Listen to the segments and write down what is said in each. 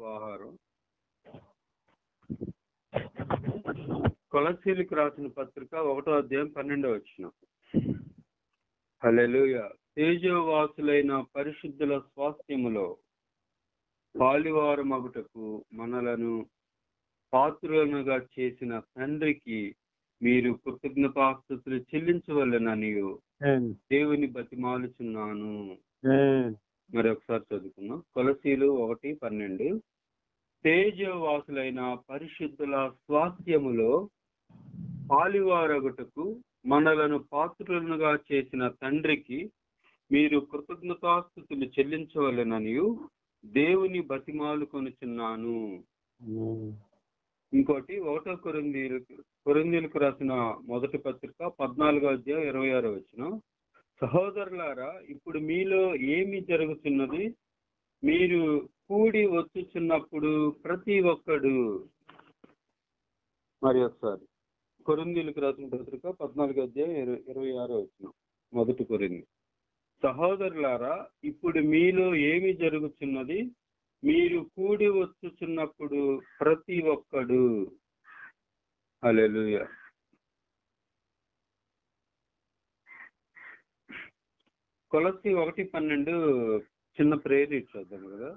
ఆహారం కొలసీలకు రాసిన పత్రిక ఒకటో అధ్యాయం పన్నెండో వచ్చిన హల్లెలూయ. తేజోవాసులైన పరిశుద్ధుల స్వాస్థ్యములో పాలివారమగుటకు మనలను పాత్రులనుగా చేసిన తండ్రికి మీరు కృతజ్ఞతాస్తుతులు చెల్లించవలెననియు. Amen. దేవుని బతిమాలుచున్నాను. మరి ఒకసారి చదువుకుందాం. కొలసీలు ఒకటి పన్నెండు. తేజవాసులైన పరిశుద్ధుల స్వాస్థ్యములో పాలివారగుటకు మనలను పాత్రులనుగా చేసిన తండ్రికి మీరు కృతజ్ఞతాస్థుతులు చెల్లించవలెననియు దేవుని బతిమాలు కొనుచున్నాను. ఇంకోటి ఒకటో కొరిందీలు కొరిందీలకు రాసిన మొదటి పత్రిక పద్నాలుగో అధ్యాయం ఇరవై ఆరో వచ్చిన సహోదరులారా ఇప్పుడు మీలో ఏమి జరుగుతున్నది? మీరు కూడి వచ్చుచున్నప్పుడు ప్రతి ఒక్కడు మరి ఒకసారి కొరిందీలకు రాసిన పత్రిక పద్నాలుగు అధ్యాయం ఇరవై ఇరవై ఆరో వచ్చిన మొదటి కొరింది. సహోదరులారా ఇప్పుడు మీలో ఏమి జరుగుతున్నది? మీరు కూడి వచ్చుచున్నప్పుడు ప్రతి ఒక్కడు. అలెలుయా కొలసి ఒకటి పన్నెండు చిన్న ప్రేయర్ చూద్దాం కదా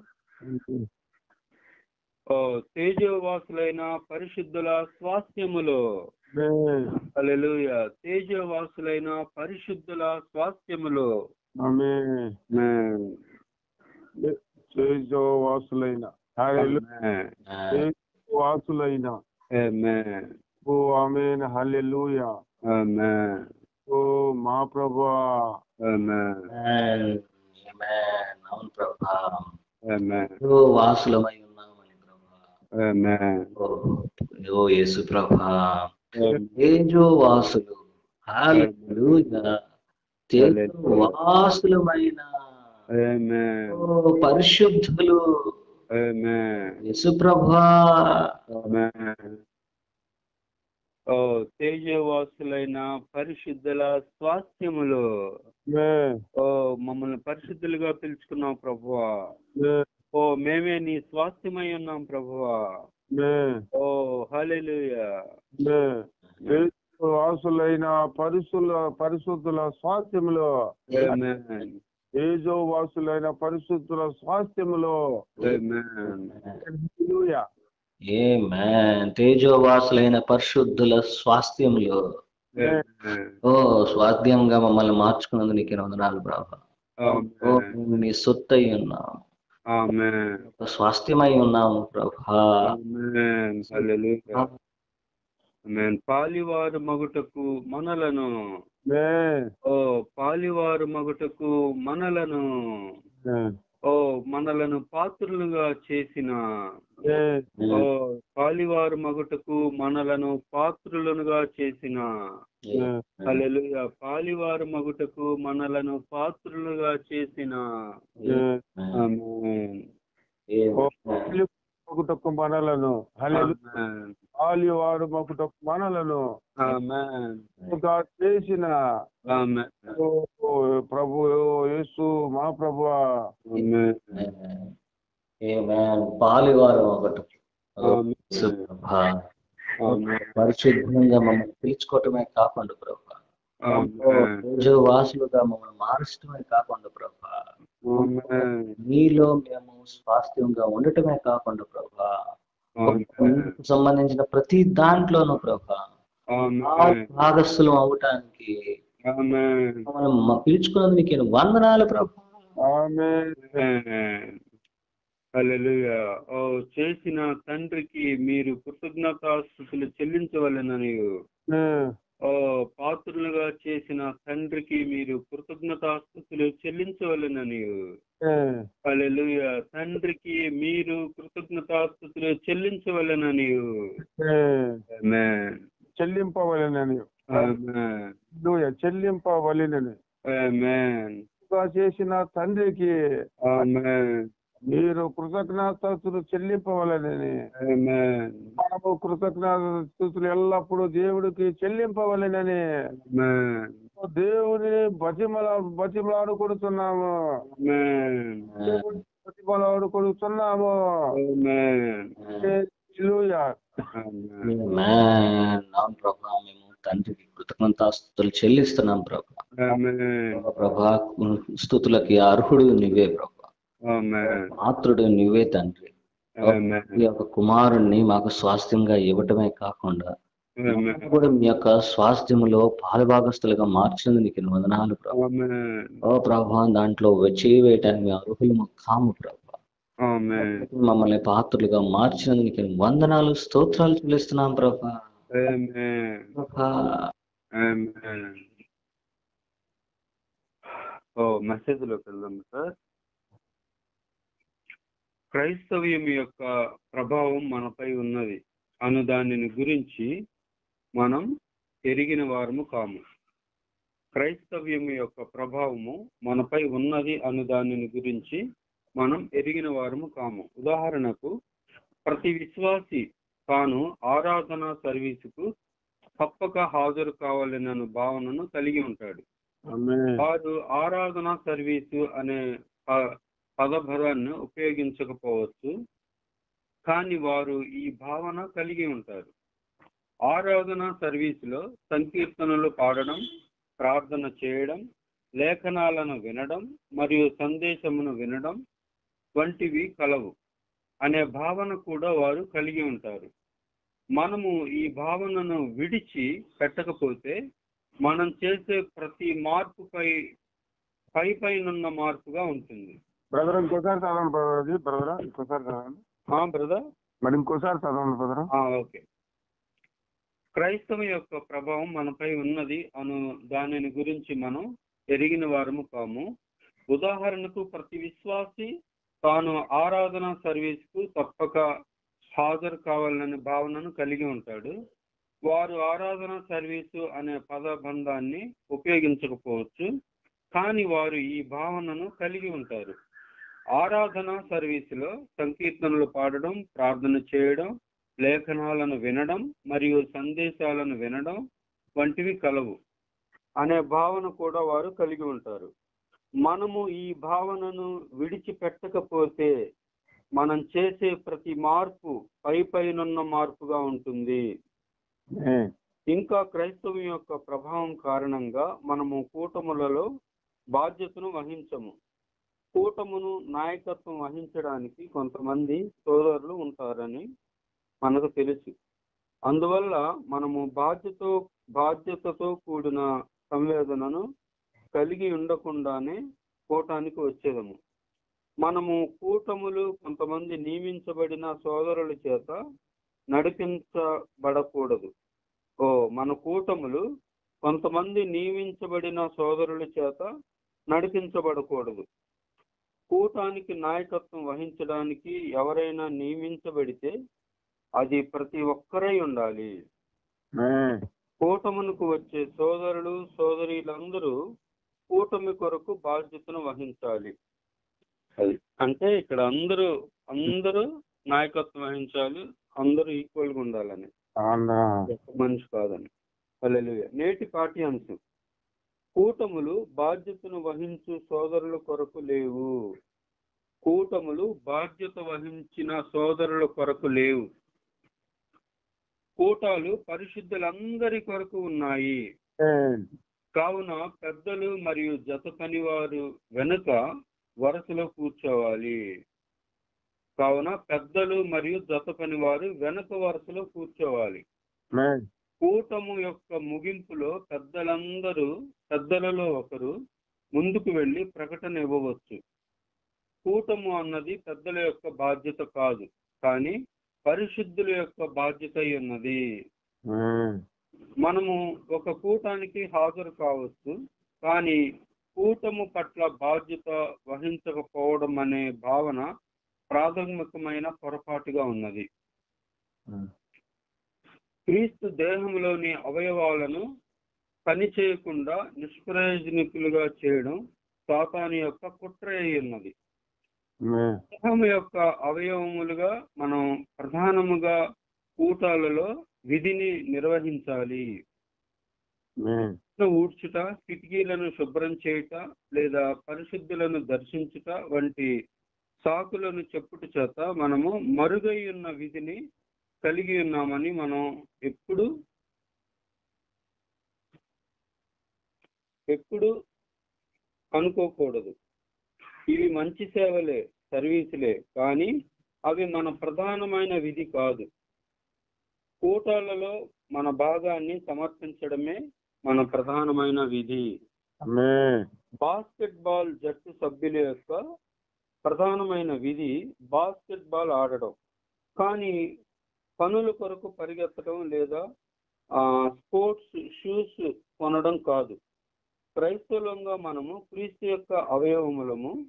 ఓ తేజోవాసులైన పరిశుద్ధుల స్వాస్థ్యములో తేజోవాసులైన పరిశుద్ధుల స్వాస్థ్యములో. తేజోవాసులైన. వాసులైన. ఓ ఆమెన్ హల్లెలూయా. ఓ మా ప్రభా. అవును ప్రభా వాసులమై ఉన్నామని ప్రభా ఓ యేసు ప్రభా తేజో వాసులు వాసులమైన ఓ పరిశుద్ధులు ఆమేన్. యేసు ప్రభా తేజవాసులైన పరిశుద్ధుల స్వాస్థ్యములో. ఓ మమ్మల్ని పరిశుద్ధులుగా పిలుచుకున్నాం ప్రభువా. ఓ మేమే నీ స్వాస్థ్యమై ఉన్నాం ప్రభువా. ఓ. తేజోవాసులైన పరిశుల పరిశుద్ధుల స్వాస్థ్యములో. తేజోవాసులైన పరిశుద్ధుల స్వాస్థ్యములో ఆమేన్. హల్లెలూయా. ఆమేన్ తేజో వాసులైన పరిశుద్ధుల స్వాస్థ్యంలో. ఓ స్వాస్థ్యంగా మమ్మల్ని మార్చుకున్నందుకు నీకు వందనాలు ప్రభా ఓ నీ సొత్తై ఉన్నాం ఆమేన్. స్వాస్థ్యమై ఉన్నాము ప్రభా ఆమేన్. హల్లెలూయా. ఆమేన్. పాలివారు మగుటకు మనలను ఆమేన్. ఓ పాలివారు మగుటకు మనలను. ఓ మనలను పాత్రులుగా చేసిన. ఓ పాలివారు మగుటకు మనలను పాత్రులనుగా చేసిన. పాలివారు మగుటకు మనలను పాత్రులుగా చేసిన. మగుటకు మనలను. ఆలివారు మగుటకు మనలను. చేసిన. ప్రభు ఓ యేసు మా ప్రభు పాలివారం ఒకటి. పరిశుద్ధంగా మమ్మల్ని పిలుచుకోవటమే కాకుండా ప్రభా. తేజో వాసులుగా మమ్మల్ని మార్చడమే కాకుండా ప్రభా. మీలో మేము స్వాస్థ్యంగా ఉండటమే కాకుండా ప్రభా సంబంధించిన ప్రతి దాంట్లోనూ ప్రభా. భాగస్థులం అవటానికి. మమ్మల్ని మ- పిలుచుకున్నందుకు నీకు వందనాలు ప్రభా ఓ చేసిన తండ్రికి మీరు కృతజ్ఞతాస్థుతులు చెల్లించవలెనని ఆమేన్. ఓ పాత్రులుగా చేసిన తండ్రికి మీరు కృతజ్ఞతాస్థుతులు చెల్లించవలెనని ఆమేన్. హల్లెలూయా తండ్రికి మీరు కృతజ్ఞతాస్థుతులు చెల్లించవలెనని. ఆమేన్. చెల్లింపవలెనని. చెల్లింపవలెనని చేసిన తండ్రికి. మీరు కృతజ్ఞతాస్తుతులు చెల్లింపవలెనని. మనము కృతజ్ఞతాస్తుతులు ఎల్లప్పుడూ దేవుడికి చెల్లింపవలెనని. దేవుని బతిమల బతిమలాడుకుంటున్నాము ఆమేన్. దేవుని తండ్రికి కృతజ్ఞతాస్తుతులు చెల్లిస్తున్నాం ప్రభా. ప్రభా స్థుతులకి అర్హుడు నీవే ప్రభా. మాతృడు నీవే తండ్రి. ఈ యొక్క కుమారుణ్ణి మాకు స్వాస్థ్యంగా ఇవ్వటమే కాకుండా. కూడా మీ యొక్క స్వాస్థ్యములో పాలుభాగస్తులుగా మార్చినందుకు నీకు వందనాలు ప్రభా ప్రభా దాంట్లో వచ్చి వేయటానికి మేము అర్హులము కాము ప్రభా. మమ్మల్ని పాత్రలుగా మార్చినందుకు వందనాలు స్తోత్రాలు చెల్లిస్తున్నాం ప్రభా ప్రభా ఆమేన్. ఓ మెసేజ్లోకి వెళ్దాం సార్ క్రైస్తవ్యం యొక్క ప్రభావం మనపై ఉన్నది. అను దానిని గురించి మనం ఎరిగిన వారము కాము. క్రైస్తవ్యం యొక్క ప్రభావము మనపై ఉన్నది అను దానిని గురించి మనం ఎరిగిన వారము కాము. ఉదాహరణకు ప్రతి విశ్వాసి తాను ఆరాధన సర్వీసుకు తప్పక హాజరు కావాలన్న భావనను కలిగి ఉంటాడు. వారు ఆరాధన సర్వీసు అనే పదభరాన్ని ఉపయోగించకపోవచ్చు కానీ వారు ఈ భావన కలిగి ఉంటారు. ఆరాధన సర్వీసులో సంకీర్తనలు పాడడం ప్రార్థన చేయడం లేఖనాలను వినడం మరియు సందేశమును వినడం వంటివి కలవు అనే భావన కూడా వారు కలిగి ఉంటారు. మనము ఈ భావనను విడిచి పెట్టకపోతే మనం చేసే ప్రతి మార్పుపై పై పైనున్న మార్పుగా ఉంటుంది. బ్రదర్ ఇంకోసారి చదవండి బ్రదర్ అది. బ్రదర్ ఇంకోసారి చదవండి. బ్రదర్ మరి ఇంకోసారి చదవండి బ్రదర్ ఓకే. క్రైస్తవ యొక్క ప్రభావం మనపై ఉన్నది అను దానిని గురించి మనం ఎరిగిన వారము కాము. ఉదాహరణకు ప్రతి విశ్వాసి తాను ఆరాధన సర్వీస్కు తప్పక హాజరు కావాలనే భావనను కలిగి ఉంటాడు. వారు ఆరాధన సర్వీసు అనే పదబంధాన్ని ఉపయోగించకపోవచ్చు కానీ వారు ఈ భావనను కలిగి ఉంటారు. ఆరాధన సర్వీసులో సంకీర్తనలు పాడడం ప్రార్థన చేయడం లేఖనాలను వినడం మరియు సందేశాలను వినడం వంటివి కలవు అనే భావన కూడా వారు కలిగి ఉంటారు. మనము ఈ భావనను విడిచిపెట్టకపోతే మనం చేసే ప్రతి మార్పు పై పైనున్న మార్పుగా ఉంటుంది. ఇంకా క్రైస్తవం యొక్క ప్రభావం కారణంగా మనము కూటములలో బాధ్యతను వహించము. కూటమును నాయకత్వం వహించడానికి కొంతమంది సోదరులు ఉంటారని మనకు తెలుసు. అందువల్ల మనము బాధ్యత బాధ్యతతో కూడిన సంవేదనను కలిగి ఉండకుండానే కూటానికి వచ్చేదము. మనము కూటములు కొంతమంది నియమించబడిన సోదరుల చేత నడిపించబడకూడదు. ఓ మన కూటములు కొంతమంది నియమించబడిన సోదరుల చేత నడిపించబడకూడదు. కూటానికి నాయకత్వం వహించడానికి ఎవరైనా నియమించబడితే అది ప్రతి ఒక్కరై ఉండాలి. కూటమునకు వచ్చే సోదరులు సోదరీలందరూ కూటమి కొరకు బాధ్యతను వహించాలి. అది. అంటే ఇక్కడ అందరూ అందరూ నాయకత్వం వహించాలి అందరూ ఈక్వల్గా ఉండాలని. మనిషి కాదని. హల్లెలూయా. నేటి పాఠ్యాంశం. కూటములు బాధ్యతను వహించు సోదరుల కొరకు లేవు. కూటములు బాధ్యత వహించిన సోదరుల కొరకు లేవు. కూటాలు పరిశుద్ధులందరి కొరకు ఉన్నాయి. కావున పెద్దలు మరియు జత పనివారు వెనుక వరుసలో కూర్చోవాలి కావున పెద్దలు మరియు జత పనివారు వెనుక వరుసలో కూర్చోవాలి. కూటము యొక్క ముగింపులో పెద్దలందరూ పెద్దలలో ఒకరు ముందుకు వెళ్ళి ప్రకటన ఇవ్వవచ్చు కూటము అన్నది పెద్దల యొక్క బాధ్యత కాదు కానీ పరిశుద్ధుల యొక్క బాధ్యత ఉన్నది. మనము ఒక కూటానికి హాజరు కావచ్చు కానీ కూటము పట్ల బాధ్యత వహించకపోవడం అనే భావన ప్రాథమికమైన పొరపాటుగా ఉన్నది. క్రీస్తు దేహంలోని అవయవాలను పని చేయకుండా నిష్ప్రయోజనికులుగా చేయడం సాతాను యొక్క కుట్ర ఉన్నది. దేహం యొక్క అవయవములుగా మనం ప్రధానముగా కూటాలలో విధిని నిర్వహించాలి. ఊడ్చుట కిటికీలను శుభ్రం చేయుట లేదా పరిశుద్ధులను దర్శించుట వంటి సాకులను చెప్పుట చేత మనము మరుగై ఉన్న విధిని కలిగి ఉన్నామని మనం ఎప్పుడు ఎప్పుడు అనుకోకూడదు. ఇవి మంచి సేవలే సర్వీసులే కానీ అవి మన ప్రధానమైన విధి కాదు. కూటాలలో మన భాగాన్ని సమర్పించడమే మన ప్రధానమైన విధి. బాస్కెట్ బాల్ జట్టు సభ్యుల యొక్క ప్రధానమైన విధి బాస్కెట్ బాల్ ఆడడం. కానీ పనుల కొరకు పరిగెత్తడం లేదా ఆ, స్పోర్ట్స్ షూస్ కొనడం కాదు. క్రైస్తవులంగా మనము క్రీస్తు యొక్క అవయవములము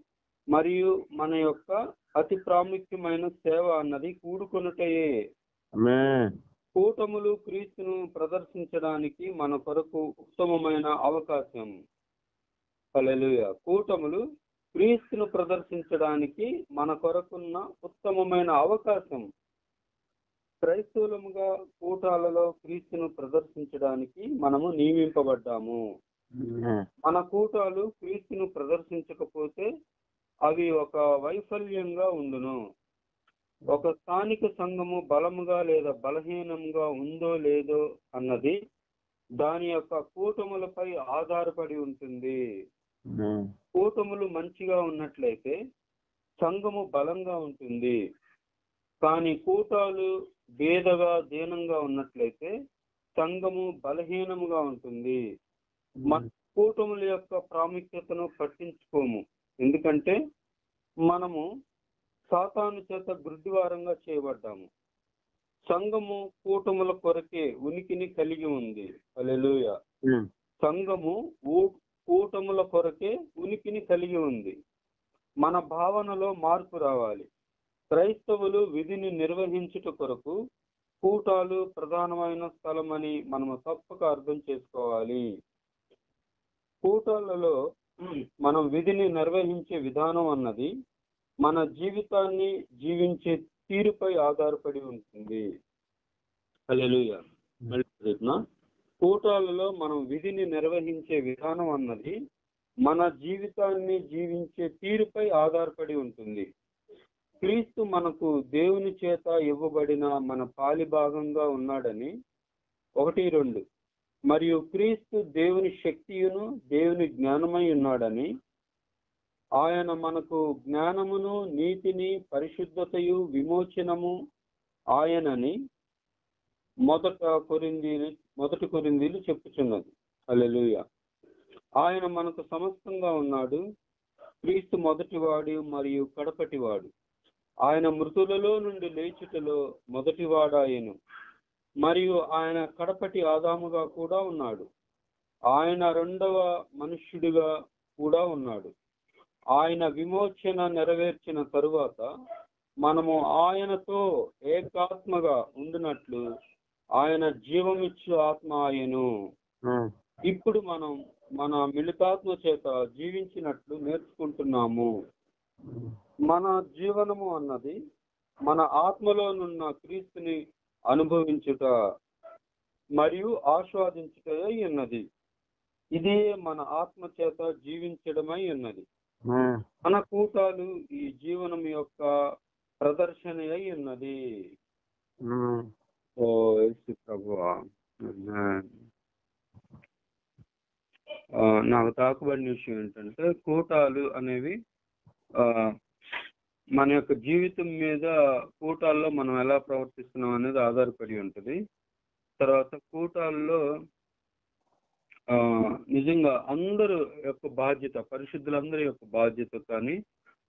మరియు మన యొక్క అతి ప్రాముఖ్యమైన సేవ అన్నది కూడుకొనుటయే. కూటములు క్రీస్తును ప్రదర్శించడానికి మన కొరకు ఉత్తమమైన అవకాశం. హల్లెలూయా. కూటములు క్రీస్తును ప్రదర్శించడానికి మన కొరకున్న ఉత్తమమైన అవకాశం. క్రైస్తవులముగా కూటాలలో క్రీస్తును ప్రదర్శించడానికి మనము నియమింపబడ్డాము. మన కూటాలు క్రీస్తును ప్రదర్శించకపోతే అవి ఒక వైఫల్యంగా ఉండును. ఒక స్థానిక సంఘము బలముగా లేదా బలహీనంగా ఉందో లేదో అన్నది దాని యొక్క కూటములపై ఆధారపడి ఉంటుంది. ఆమేన్ కూటములు మంచిగా ఉన్నట్లయితే సంఘము బలంగా ఉంటుంది. కానీ కూటాలు భేదగా దీనంగా ఉన్నట్లయితే సంఘము బలహీనముగా ఉంటుంది. మన కూటముల యొక్క ప్రాముఖ్యతను పట్టించుకోము. ఎందుకంటే మనము సాతాను చేత గుడ్డివారంగా చేయబడ్డాము. సంఘము కూటముల కొరకే ఉనికిని కలిగి ఉంది. ఆమేన్ సంఘము కూటముల కొరకే ఉనికిని కలిగి ఉంది. మన భావనలో మార్పు రావాలి. క్రైస్తవులు విధిని నిర్వహించుట కొరకు కూటాలు ప్రధానమైన స్థలమని మనము తప్పక అర్థం చేసుకోవాలి. కూటాలలో మనం విధిని నిర్వహించే విధానం అన్నది మన జీవితాన్ని జీవించే తీరుపై ఆధారపడి ఉంటుంది. చదువుతున్నా. కూటాలలో మనం విధిని నిర్వహించే విధానం అన్నది మన జీవితాన్ని జీవించే తీరుపై ఆధారపడి ఉంటుంది. క్రీస్తు మనకు దేవుని చేత ఇవ్వబడిన మన పాలి భాగంగా ఉన్నాడని ఒకటి రెండు. మరియు క్రీస్తు దేవుని శక్తియును దేవుని జ్ఞానమై ఉన్నాడని ఆయన మనకు జ్ఞానమును నీతిని పరిశుద్ధతయు విమోచనము ఆయనని మొదట కొరిందీలు మొదటి కొరిందీలు చెప్పుచున్నది. అలెలుయ ఆయన మనకు సమస్తంగా ఉన్నాడు. క్రీస్తు మొదటివాడు మరియు కడపటివాడు. ఆయన మృతులలో నుండి లేచుటలో మొదటివాడాయను. మరియు ఆయన కడపటి ఆదాముగా కూడా ఉన్నాడు. ఆయన రెండవ మనుష్యుడిగా కూడా ఉన్నాడు. ఆయన విమోచన నెరవేర్చిన తరువాత మనము ఆయనతో ఏకాత్మగా ఉండినట్లు ఆయన జీవమిచ్చు ఆత్మ ఆయను. ఇప్పుడు మనం మన మిళితాత్మ చేత జీవించినట్లు నేర్చుకుంటున్నాము. మన జీవనము అన్నది మన ఆత్మలోనున్న క్రీస్తుని అనుభవించుట మరియు ఆస్వాదించుటై ఉన్నది ఇదే మన ఆత్మ చేత జీవించడమై ఉన్నది మన కూటాలు ఈ జీవనం యొక్క ప్రదర్శన అయి ఉన్నది. ఓ యేసు. ఆ, నాకు తాకబడిన విషయం ఏంటంటే కూటాలు అనేవి ఆ, మన యొక్క జీవితం మీద కూటాల్లో మనం ఎలా ప్రవర్తిస్తున్నాం అనేది ఆధారపడి ఉంటుంది. తర్వాత కూటాల్లో నిజంగా అందరు యొక్క బాధ్యత పరిశుద్ధులందరి యొక్క బాధ్యత కానీ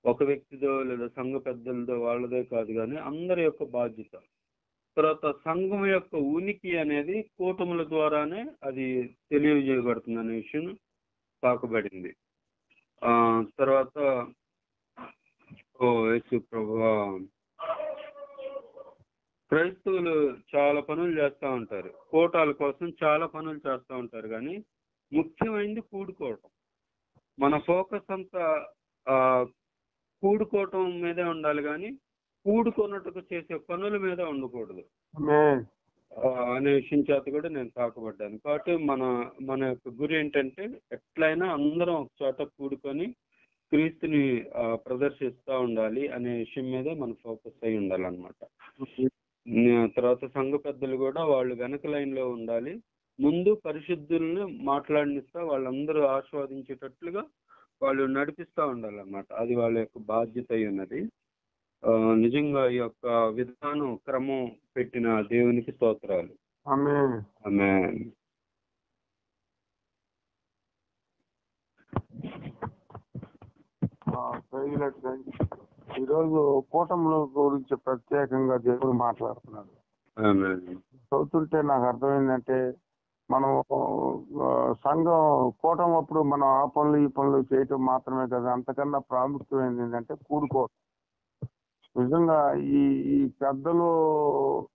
ఒక వ్యక్తిదో లేదా సంఘ పెద్దలదో వాళ్ళదే కాదు కానీ అందరి యొక్క బాధ్యత. తర్వాత సంఘం యొక్క ఉనికి అనేది కూటముల ద్వారానే అది తెలియజేయబడుతుంది అనే విషయం తాకబడింది. ఆ తర్వాత ఓ యేసు ప్రభా క్రైస్తవులు చాలా పనులు చేస్తూ ఉంటారు. కోటాల కోసం చాలా పనులు చేస్తూ ఉంటారు కానీ ముఖ్యమైనది కూడుకోవటం. మన ఫోకస్ అంతా ఆ, కూడుకోవటం మీదే ఉండాలి కానీ కూడుకొన్నట్టుకు చేసే పనుల మీద ఉండకూడదు. అనే విషయం చేత కూడా నేను తాకబడ్డాను. కాబట్టి మన మన యొక్క గురి ఏంటంటే ఎట్లయినా అందరం ఒక చోట కూడుకొని క్రీస్తుని ప్రదర్శిస్తూ ఉండాలి అనే విషయం మీదే మన ఫోకస్ అయి ఉండాలన్నమాట. తర్వాత సంఘ పెద్దలు కూడా వాళ్ళు వెనక లైన్లో ఉండాలి. ముందు పరిశుద్ధుల్ని మాట్లాడినిస్తా వాళ్ళందరూ ఆస్వాదించేటట్లుగా వాళ్ళు నడిపిస్తా ఉండాలన్నమాట. అది వాళ్ళ యొక్క బాధ్యత అయి ఉన్నది ఆ, నిజంగా ఈ యొక్క విధానం క్రమం పెట్టిన దేవునికి స్తోత్రాలు. ఆమె ఆమె ఈరోజు కూటముల గురించి ప్రత్యేకంగా దేవుడు మాట్లాడుతున్నాడు. చదువుతుంటే నాకు అర్థమైందంటే మనం సంఘం కూటమి అప్పుడు మనం ఆ పనులు ఈ పనులు చేయటం మాత్రమే కదా అంతకన్నా ప్రాముఖ్యమైనది ఏంటంటే కూడుకోవటం. నిజంగా ఈ ఈ పెద్దలు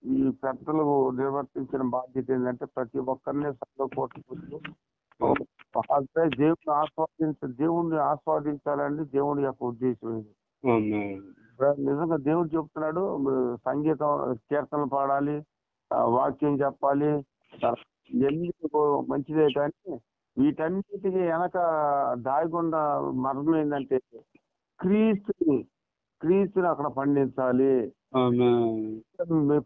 ఈ పెద్దలు నిర్వర్తించిన బాధ్యత ఏంటంటే ప్రతి ఒక్కరిని సంఘ కూటమి దేవుని ఆస్వాదించ దేవుణ్ణి ఆస్వాదించాలని దేవుని యొక్క ఉద్దేశం నిజంగా దేవుడు చెప్తున్నాడు సంగీతం కీర్తనలు పాడాలి వాక్యం చెప్పాలి మీకు మంచిదే కానీ వీటన్నిటికీ వెనక దాయకుండా మర్మం ఏంటంటే క్రీస్తుని క్రీస్తుని అక్కడ పండించాలి.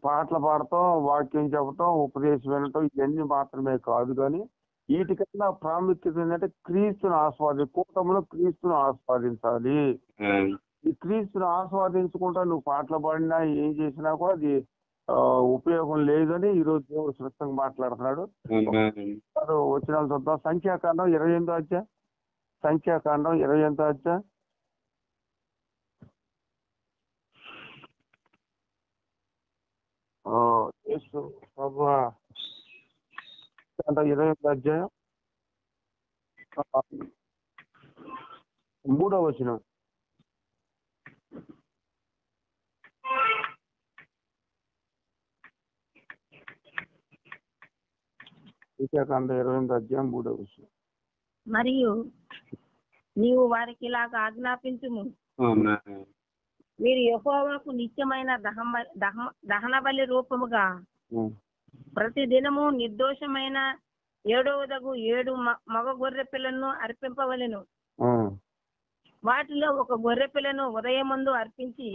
పాటలు పాడటం వాక్యం చెప్పటం ఉపదేశం వినటం ఇవన్నీ మాత్రమే కాదు కానీ వీటికన్నా ప్రాముఖ్యత ఏంటంటే క్రీస్తుని ఆస్వాది కూటమిలో క్రీస్తుని ఆస్వాదించాలి. ఈ క్రీస్తుని ఆస్వాదించుకుంటా నువ్వు పాటలు పాడినా ఏం చేసినా కూడా అది ఉపయోగం లేదని ఈ రోజు దేవుడు స్పష్టంగా మాట్లాడుతున్నాడు. వచ్చిన వాళ్ళు చూద్దాం సంఖ్యాకాండం ఇరవై ఎనిమిదో అధ్యాయం. సంఖ్యాకాండం ఇరవై ఎనిమిదో యేసు అంటే ఇరవై ఎనిమిదో అధ్యాయం. మూడో వచనం. సంఖ్యాకాండం ఇరవై ఎనిమిదో అధ్యాయం మూడో వచనం. మరియు నీవు వారికి ఇలాగ ఆజ్ఞాపించుము. మీరు యెహోవాకు నిత్యమైన దహన బలి రూపముగా. ప్రతి దినము నిర్దోషమైన ఏడవదగు ఏడు మగ గొర్రె పిల్లను అర్పింపవలెను. వాటిలో ఒక గొర్రె పిల్లను ఉదయమందు అర్పించి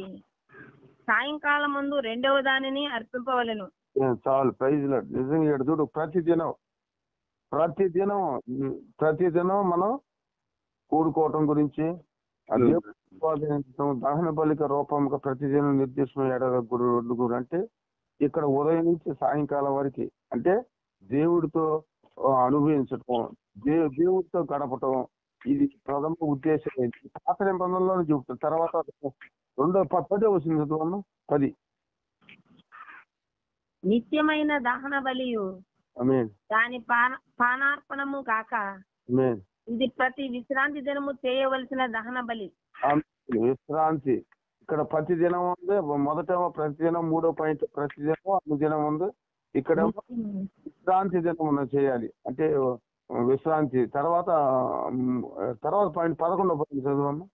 సాయంకాలం ముందు రెండవ దానిని అర్పింపవలెను. చాలు ప్రైజ్ నిజంగా చూడు ప్రతి దినం ప్రతి దినం ప్రతి దినం మనం కూడుకోవటం గురించి దహన బలిక రూపంగా ప్రతిదినం నిర్దిష్టమైన ఏడాది రెండు గురు అంటే ఇక్కడ ఉదయం నుంచి సాయంకాలం వరకు అంటే దేవుడితో అనుభవించటం దే దేవుడితో గడపటం ఇది ప్రథమ ఉద్దేశం ఏంటి? పాత నిబంధనలోనే చూపుతాం. తర్వాత రెండో ప- పదే వచ్చింది చదువు పది. నిత్యమైన దహన బలియు. దాని పాన పానార్పణము కాక ఇది ప్రతి విశ్రాంతి దినము చేయవలసిన దహన బలి. విశ్రాంతి. ఇక్కడ ప్రతి దినం ఉంది మొదటేమో ప్రతి దినం మూడో పాయింట్ ప్రతి దినం అన్ని దినం ఉంది ఇక్కడ విశ్రాంతి దినం చేయాలి. అంటే విశ్రాంతి. తర్వాత తర్వాత పాయింట్ పదకొండో పాయింట్ చదవమ్మా.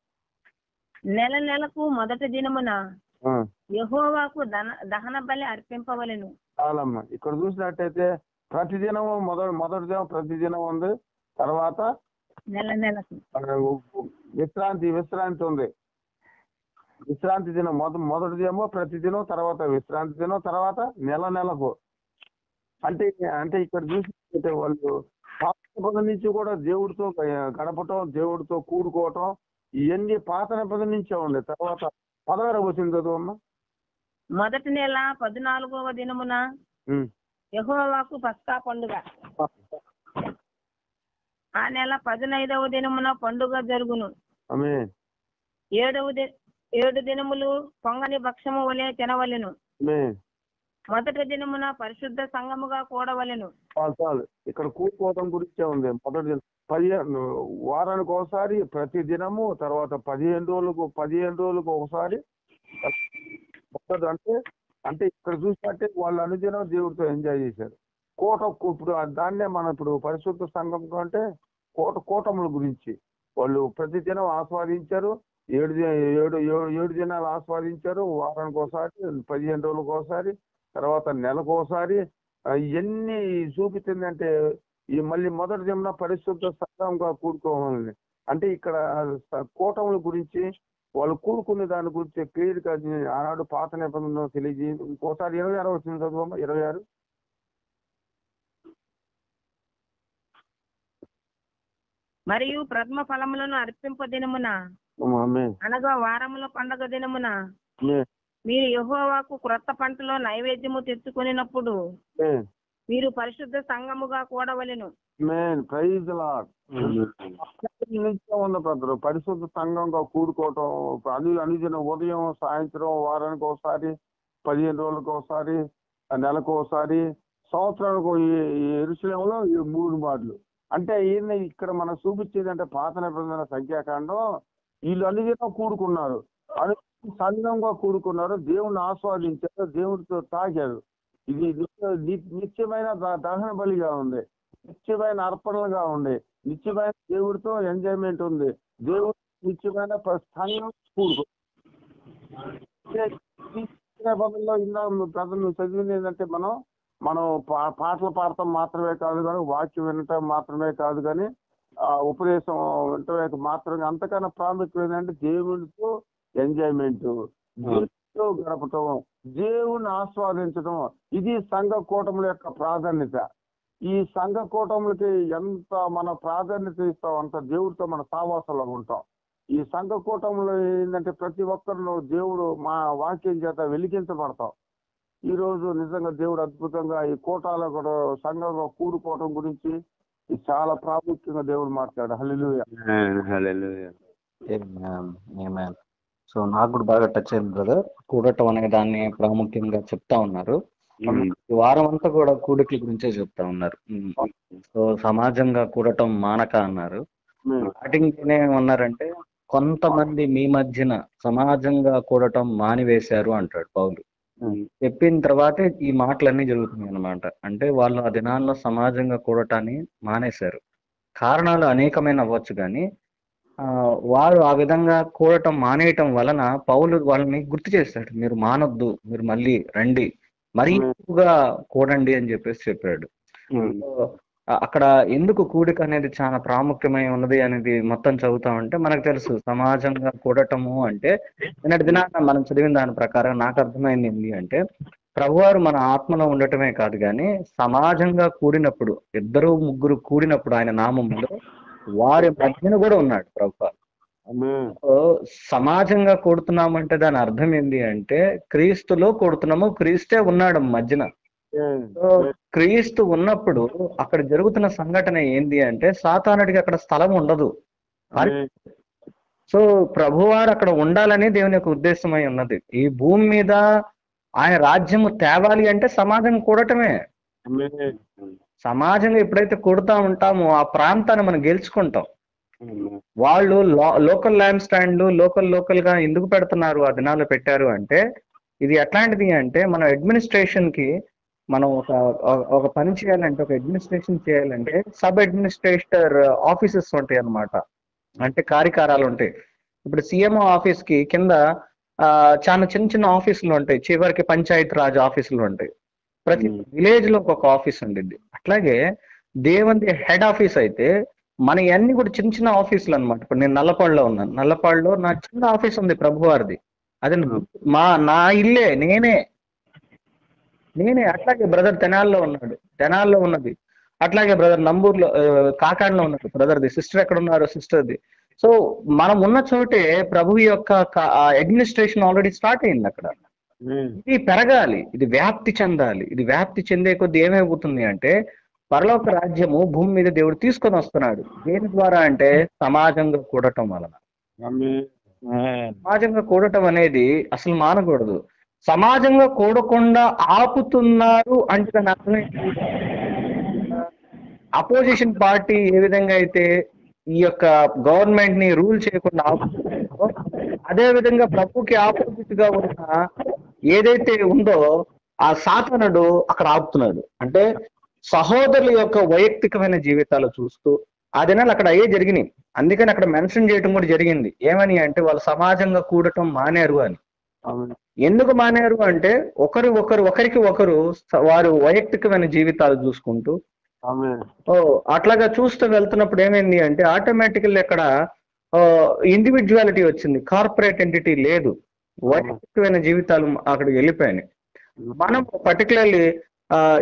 నెల నెలకు మొదటి దినమున యెహోవాకు దహన బలి అర్పింపవలెను. చాలమ్మా. ఇక్కడ చూసినట్టయితే ప్రతి దినము మొదటి మొదటి దినం ప్రతి దినం ఉంది. తర్వాత నెల విశ్రాంతి విశ్రాంతి ఉంది. విశ్రాంతి దినం మొద మొదటిదేమో ప్రతి దినం తర్వాత విశ్రాంతి దినం తర్వాత నెల నెలకు. అంటే అంటే ఇక్కడ చూసినట్లయితే వాళ్ళు పాత నిబంధన నుంచి కూడా దేవుడితో గడపటం దేవుడితో కూడుకోవటం ఇవన్నీ పాత నిబంధన నుంచే ఉంది. తర్వాత పదహారు వచ్చింది చదువమ్మా మొదటి నెల పద్నాలుగవ దినమున. యెహోవాకు పస్కా పండుగ. ఆ నెల పదినైదవ దినమున పండుగ జరుగును. ఏడవ ఏడు దినములు పొంగని భక్షము వలె తినవలెను. మొదటి దినమున పరిశుద్ధ సంఘముగా కూడవలెను. చాలు ఇక్కడ కూడుకోవడం గురించే ఉంది. మొదటి పదిహేను వారానికి ఒకసారి ప్రతి దినము తర్వాత పదిహేను రోజులకు పదిహేను రోజులకు ఒకసారి. అంటే అంటే ఇక్కడ చూసినట్టే వాళ్ళు అనుదినం దేవుడితో ఎంజాయ్ చేశారు. కోట ఇప్పుడు దాన్నే మనం ఇప్పుడు పరిశుద్ధ సంఘం అంటే కోట కూటముల గురించి వాళ్ళు ప్రతి దినం ఆస్వాదించారు ఏడు ఏడు ఏడు- ఏడు దినాలు ఆస్వాదించారు వారానికి ఒకసారి పదిహేను రోజులకు ఒకసారి తర్వాత నెలకు ఒకసారి ఇవన్నీ చూపించిందంటే ఈ మళ్ళీ మొదటి దిన పరిశుద్ధ సంఘంగా కూడుకోవాలని. అంటే ఇక్కడ కూటముల గురించి వాళ్ళు కూడుకునే దాని గురించి క్లియర్గా ఆనాడు పాత నిబంధనలో తెలియజే ఇంకోసారి ఇరవై ఆరు వచ్చింది చదువు ఇరవై ఆరు. మరియు ప్రథమ ఫలములను అర్పింప దినమున అనగా వారముల పండగ దినమున మీరు యెహోవాకు క్రొత్త పంటలో నైవేద్యము తెచ్చుకొనినప్పుడు మీరు పరిశుద్ధ సంఘముగా కూడవలెను. ఉన్న పెద్దలు పరిశుద్ధ సంఘంగా కూడుకోవటం అను అనుదిన ఉదయం సాయంత్రం వారానికి ఒకసారి పదిహేను రోజులకు ఒకసారి నెలకు ఒకసారి సంవత్సరానికి ఎరుసలేంలో మూడు మాటలు. అంటే ఈయన ఇక్కడ మనం చూపించేది అంటే పాత నిబంధన సంఖ్యాకాండం వీళ్ళు అనుదినం కూడుకున్నారు. అను సంఘంగా కూడుకున్నారు దేవుణ్ణి ఆస్వాదించారు దేవుడితో తాగారు. ఇది నిత్యమైన దహన బలిగా ఉంది. నిత్యమైన అర్పణలుగా ఉంది. నిత్యమైన దేవుడితో ఎంజాయ్మెంట్ ఉంది. దేవుడు నిత్యమైన ప- సంఘం కూడుకో ఈ నిబంధనలో ఇందా ప్రజలు చదివింది ఏంటంటే మనం మనం పా- పాటలు పాడటం మాత్రమే కాదు కానీ వాక్యం వినటం మాత్రమే కాదు కానీ ఆ ఉపదేశం వినటమే మాత్రమే. అంతకన్నా ప్రాముఖ్యం ఏంటంటే దేవుడితో ఎంజాయ్మెంట్. దేవుడితో గడపటం. దేవుని ఆస్వాదించడం ఇది సంఘ కూటముల యొక్క ప్రాధాన్యత. ఈ సంఘ కూటములకి ఎంత మన ప్రాధాన్యత ఇస్తాం అంత దేవుడితో మన సావాసంలో ఉంటాం. ఈ సంఘ కూటములు ఏంటంటే ప్రతి ఒక్కరిలో దేవుడు మా వాక్యం చేత వెలిగించబడతాం. ఈ రోజు నిజంగా దేవుడు అద్భుతంగా ఈ కోటాల కూడా సంఘంగా కూడుకోవటం గురించి చాలా ప్రాముఖ్యంగా దేవుడు మాట్లాడు హల్లెలూయా. ఏమేన్ సో నాకు కూడా బాగా టచ్ అయింది బ్రదర్ కూడటం అనే దాన్ని ప్రాముఖ్యంగా చెప్తా ఉన్నారు. ఈ వారం అంతా కూడా కూడికల గురించే చెప్తా ఉన్నారు. సో సమాజంగా కూడటం మానక అన్నారు. స్టార్టింగ్ ఏమన్నారంటే కొంతమంది మీ మధ్యన సమాజంగా కూడటం మానివేశారు అంటాడు పౌలు. చెప్పిన తర్వాతే ఈ మాటలన్నీ జరుగుతున్నాయి అన్నమాట. అంటే వాళ్ళు ఆ దినాల్లో సమాజంగా కూడటాన్ని మానేశారు. కారణాలు అనేకమైన అవ్వచ్చు కానీ వారు ఆ విధంగా కూడటం మానేయటం వలన పౌలు వాళ్ళని గుర్తు చేస్తాడు మీరు మానొద్దు మీరు మళ్ళీ రండి మరీ ఎక్కువగా కూడండి అని చెప్పేసి చెప్పాడు. అక్కడ ఎందుకు కూడిక అనేది చాలా ప్రాముఖ్యమై ఉన్నది అనేది మొత్తం చదువుతా ఉంటే మనకు తెలుసు సమాజంగా కూడటము అంటే నిన్నటి దినాన మనం చదివిన దాని ప్రకారం నాకు అర్థమైంది ఏంటి అంటే ప్రభువారు మన ఆత్మలో ఉండటమే కాదు కానీ సమాజంగా కూడినప్పుడు ఇద్దరు ముగ్గురు కూడినప్పుడు ఆయన నామములో వారి మధ్యన కూడా ఉన్నాడు ప్రభు సమాజంగా కూడుతున్నామంటే దాని అర్థం ఏంటి అంటే క్రీస్తులో కూడుతున్నాము క్రీస్తే ఉన్నాడు మధ్యన. సో క్రీస్తు ఉన్నప్పుడు అక్కడ జరుగుతున్న సంఘటన ఏంది అంటే సాతానుడికి అక్కడ స్థలం ఉండదు. సో ప్రభువారు అక్కడ ఉండాలని దేవుని యొక్క ఉద్దేశమై ఉన్నది. ఈ భూమి మీద ఆయన రాజ్యము తేవాలి అంటే సమాజం కూడటమే. సమాజంగా ఎప్పుడైతే కూడుతా ఉంటామో ఆ ప్రాంతాన్ని మనం గెలుచుకుంటాం. వాళ్ళు లోకల్ ల్యాండ్ స్టాండ్ లోకల్ లోకల్గా ఎందుకు పెడుతున్నారు ఆ దినాల్లో పెట్టారు అంటే ఇది ఎట్లాంటిది అంటే మనం అడ్మినిస్ట్రేషన్కి మనం ఒక ఒక పని చేయాలంటే ఒక అడ్మినిస్ట్రేషన్ చేయాలంటే సబ్ అడ్మినిస్ట్రేటర్ ఆఫీసెస్ ఉంటాయి అన్నమాట అంటే కార్యకారాలు ఉంటాయి. ఇప్పుడు సీఎంఓ ఆఫీస్కి కింద చాలా చిన్న చిన్న ఆఫీసులు ఉంటాయి. చివరికి పంచాయతీ రాజ్ ఆఫీసులు ఉంటాయి. ప్రతి విలేజ్లో ఒక్కొక్క ఆఫీస్ ఉండిద్ది. అట్లాగే దేవుని హెడ్ ఆఫీస్ అయితే మన అన్ని కూడా చిన్న చిన్న ఆఫీసులు అన్నమాట. ఇప్పుడు నేను నల్లపాడులో ఉన్నాను. నల్లపాడులో నా చిన్న ఆఫీస్ ఉంది ప్రభువారిది. అది మా నా ఇల్లే నేనే. నేనే. అట్లాగే బ్రదర్ తెనాల్లో ఉన్నాడు. తెనాల్లో ఉన్నది. అట్లాగే బ్రదర్ నంబూర్లో కాకాడలో ఉన్నది బ్రదర్ది. సిస్టర్ ఎక్కడ ఉన్నారు సిస్టర్ది. సో మనం ఉన్న చోటే ప్రభు యొక్క అడ్మినిస్ట్రేషన్ ఆల్రెడీ స్టార్ట్ అయింది అక్కడ. ఇది పెరగాలి ఇది వ్యాప్తి చెందాలి. ఇది వ్యాప్తి చెందే కొద్ది ఏమైపోతుంది అంటే పరలోక రాజ్యము భూమి మీద దేవుడు తీసుకొని వస్తున్నాడు. దేని ద్వారా అంటే సమాజంగా కూడటం వలన. సమాజంగా కూడటం అనేది అసలు మానకూడదు. సమాజంగా కూడకుండా ఆపుతున్నారు అంటే దాని అర్థం అపోజిషన్ పార్టీ ఏ విధంగా అయితే ఈ యొక్క గవర్నమెంట్ని రూల్ చేయకుండా ఆపుతుందో అదే విధంగా ప్రభుకి ఆపోజిట్గా ఉన్న ఏదైతే ఉందో ఆ సాతనుడు అక్కడ ఆపుతున్నాడు. అంటే సహోదరుల యొక్క వైయక్తికమైన జీవితాలు చూస్తూ ఆ దినాలు అక్కడ అయ్యే జరిగినాయి. అందుకని అక్కడ మెన్షన్ చేయడం కూడా జరిగింది. ఏమని అంటే వాళ్ళు సమాజంగా కూడటం మానేరు అని. ఎందుకు మానేరు అంటే ఒకరు ఒకరు ఒకరికి ఒకరు వారు వైయక్తికమైన జీవితాలు చూసుకుంటూ ఓ అట్లాగా చూస్తూ వెళ్తున్నప్పుడు ఏమైంది అంటే ఆటోమేటికల్ ఇక్కడ ఇండివిజువాలిటీ వచ్చింది. కార్పొరేట్ ఎంటిటీ లేదు. వైయక్తికమైన జీవితాలు అక్కడికి వెళ్ళిపోయినాయి మనం పర్టికులర్లీ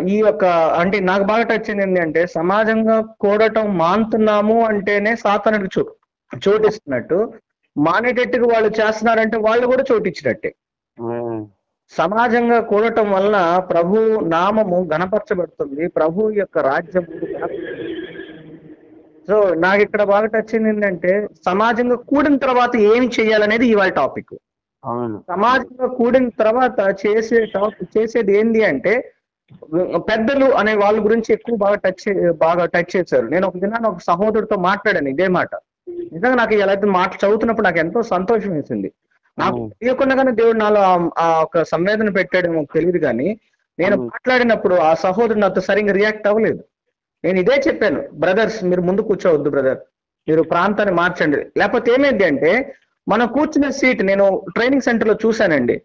ఈ యొక్క అంటే నాకు బాగా టచ్ అయింది అంటే సమాజంగా కూడటం మానుతున్నాము అంటేనే సాతనుడికి చో చోటిస్తున్నట్టు మానేటట్టుగా వాళ్ళు చేస్తున్నారంటే వాళ్ళు కూడా చోటిచ్చినట్టే. సమాజంగా కూడటం వలన ప్రభు నామము గణపరచబడుతుంది ప్రభు యొక్క రాజ్యం సో నాకు ఇక్కడ బాగా టచ్ ఏంటంటే సమాజంగా కూడిన తర్వాత ఏమి చేయాలనేది ఇవాళ టాపిక్ సమాజంగా కూడిన తర్వాత చేసే చేసేది ఏంది అంటే పెద్దలు అనే వాళ్ళ గురించి ఎక్కువ బాగా టచ్ బాగా టచ్ చేశారు. నేను ఒక దినాన్ని ఒక సహోదరుడితో మాట్లాడాను ఇదే మాట. నిజంగా నాకు ఇలా అయితే మాట చదువుతున్నప్పుడు నాకు ఎంతో సంతోషం వేసింది. నాకు అవును. తెలియకుండానే దేవుడు నాలో ఆ- ఒక సంవేదన పెట్టాడేమో తెలియదు కానీ నేను. మాట్లాడినప్పుడు ఆ సహోదరుడు నాతో సరిగ్గా రియాక్ట్ అవ్వలేదు. నేను ఇదే చెప్పాను బ్రదర్స్ మీరు ముందు కూర్చోవద్దు బ్రదర్. మీరు ప్రాంతాన్ని మార్చండి. లేకపోతే ఏమైంది అంటే మనం కూర్చునే సీట్ నేను ట్రైనింగ్ సెంటర్లో చూశానండి.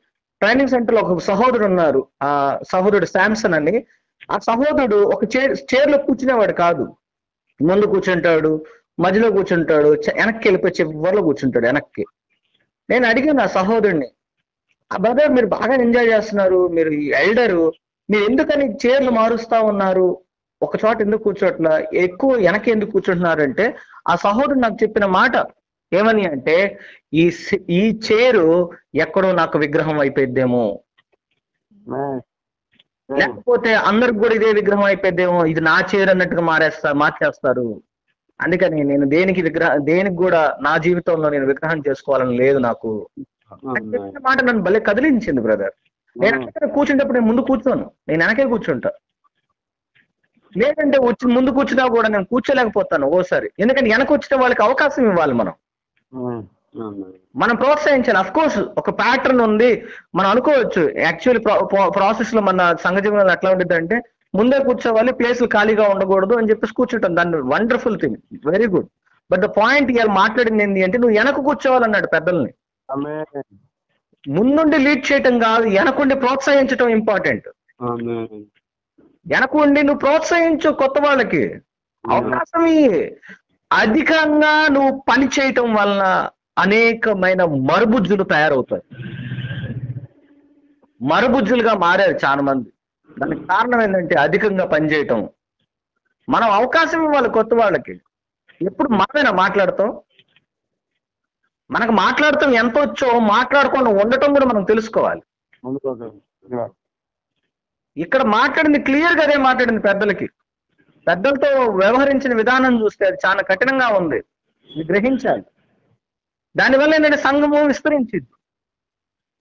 ట్రైనింగ్ సెంటర్లో ఒక సహోదరుడు ఉన్నారు. ఆ సహోదరుడు శాంసన్ అని ఆ సహోదరుడు ఒక చైర్ చైర్లో కూర్చునేవాడు కాదు. ముందు కూర్చుంటాడు మధ్యలో కూర్చుంటాడు వెనక్కి వెళ్ళిపోయి చివరిలో కూర్చుంటాడు వెనక్కి. నేను అడిగాను ఆ సహోదరుడిని ఆ బ్రదర్ మీరు బాగా ఎంజాయ్ చేస్తున్నారు మీరు ఈ ఎల్డరు మీరు ఎందుకని చైర్లు మారుస్తా ఉన్నారు? ఒక చోట ఎందుకు కూర్చోట్లా? ఎక్కువ వెనక ఎందుకు కూర్చుంటున్నారంటే ఆ సహోదరుడు నాకు చెప్పిన మాట ఏమని అంటే ఈ ఈ చైరు ఎక్కడో నాకు విగ్రహం అయిపోయిద్దేమో. లేకపోతే అందరికి కూడా ఇదే విగ్రహం అయిపోయిద్దేమో ఇది నా చైర్ అన్నట్టుగా మారేస్తా మార్చేస్తారు. అందుకని నేను దేనికి విగ్రహ దేనికి కూడా నా జీవితంలో నేను విగ్రహం చేసుకోవాలని లేదు నాకు. మాట నన్ను భలే కదిలించింది బ్రదర్. నేను కూర్చుంటప్పుడు నేను ముందు కూర్చోను. నేను వెనకే కూర్చుంటా. లేదంటే వచ్చి ముందు కూర్చున్నా కూడా నేను కూర్చోలేకపోతాను ఓసారి. ఎందుకంటే వెనక వచ్చిన వాళ్ళకి అవకాశం ఇవ్వాలి మనం. మనం ప్రోత్సహించాలి. అఫ్ కోర్స్ ఒక ప్యాటర్న్ ఉంది. మనం అనుకోవచ్చు యాక్చువల్ ప్రాసెస్లో మన సంఘ జీవనంలో ఎట్లా ఉంటుంది అంటే ముందే కూర్చోవాలి ప్లేస్లు ఖాళీగా ఉండకూడదు అని చెప్పేసి కూర్చుంటాం. దాన్ని wonderful thing very good but the point ఇవాళ మాట్లాడింది ఏంటి అంటే నువ్వు వెనక కూర్చోవాలన్నాడు పెద్దల్ని. ముందుండి లీడ్ చేయటం కాదు వెనకుండి ప్రోత్సహించటం ఇంపార్టెంట్ వెనకుండి నువ్వు ప్రోత్సహించు కొత్త వాళ్ళకి. అవకాశం. అధికంగా నువ్వు పని చేయటం వలన అనేకమైన మరుబుజ్జులు తయారవుతాయి. మరుబుజ్జులుగా మారారు చాలా మంది దానికి కారణం ఏంటంటే అధికంగా పనిచేయటం మనం అవకాశం ఇవ్వాలి కొత్త వాళ్ళకి. ఎప్పుడు మనమేనా మాట్లాడతాం? మనకు మాట్లాడటం ఎంత వచ్చో మాట్లాడకుండా ఉండటం కూడా మనం తెలుసుకోవాలి. ఇక్కడ మాట్లాడింది క్లియర్గా అదే మాట్లాడింది పెద్దలకి. పెద్దలతో వ్యవహరించిన విధానం చూస్తే అది చాలా కఠినంగా ఉంది. ఇది గ్రహించాలి. దానివల్ల ఏంటంటే సంఘము విస్తరించింది.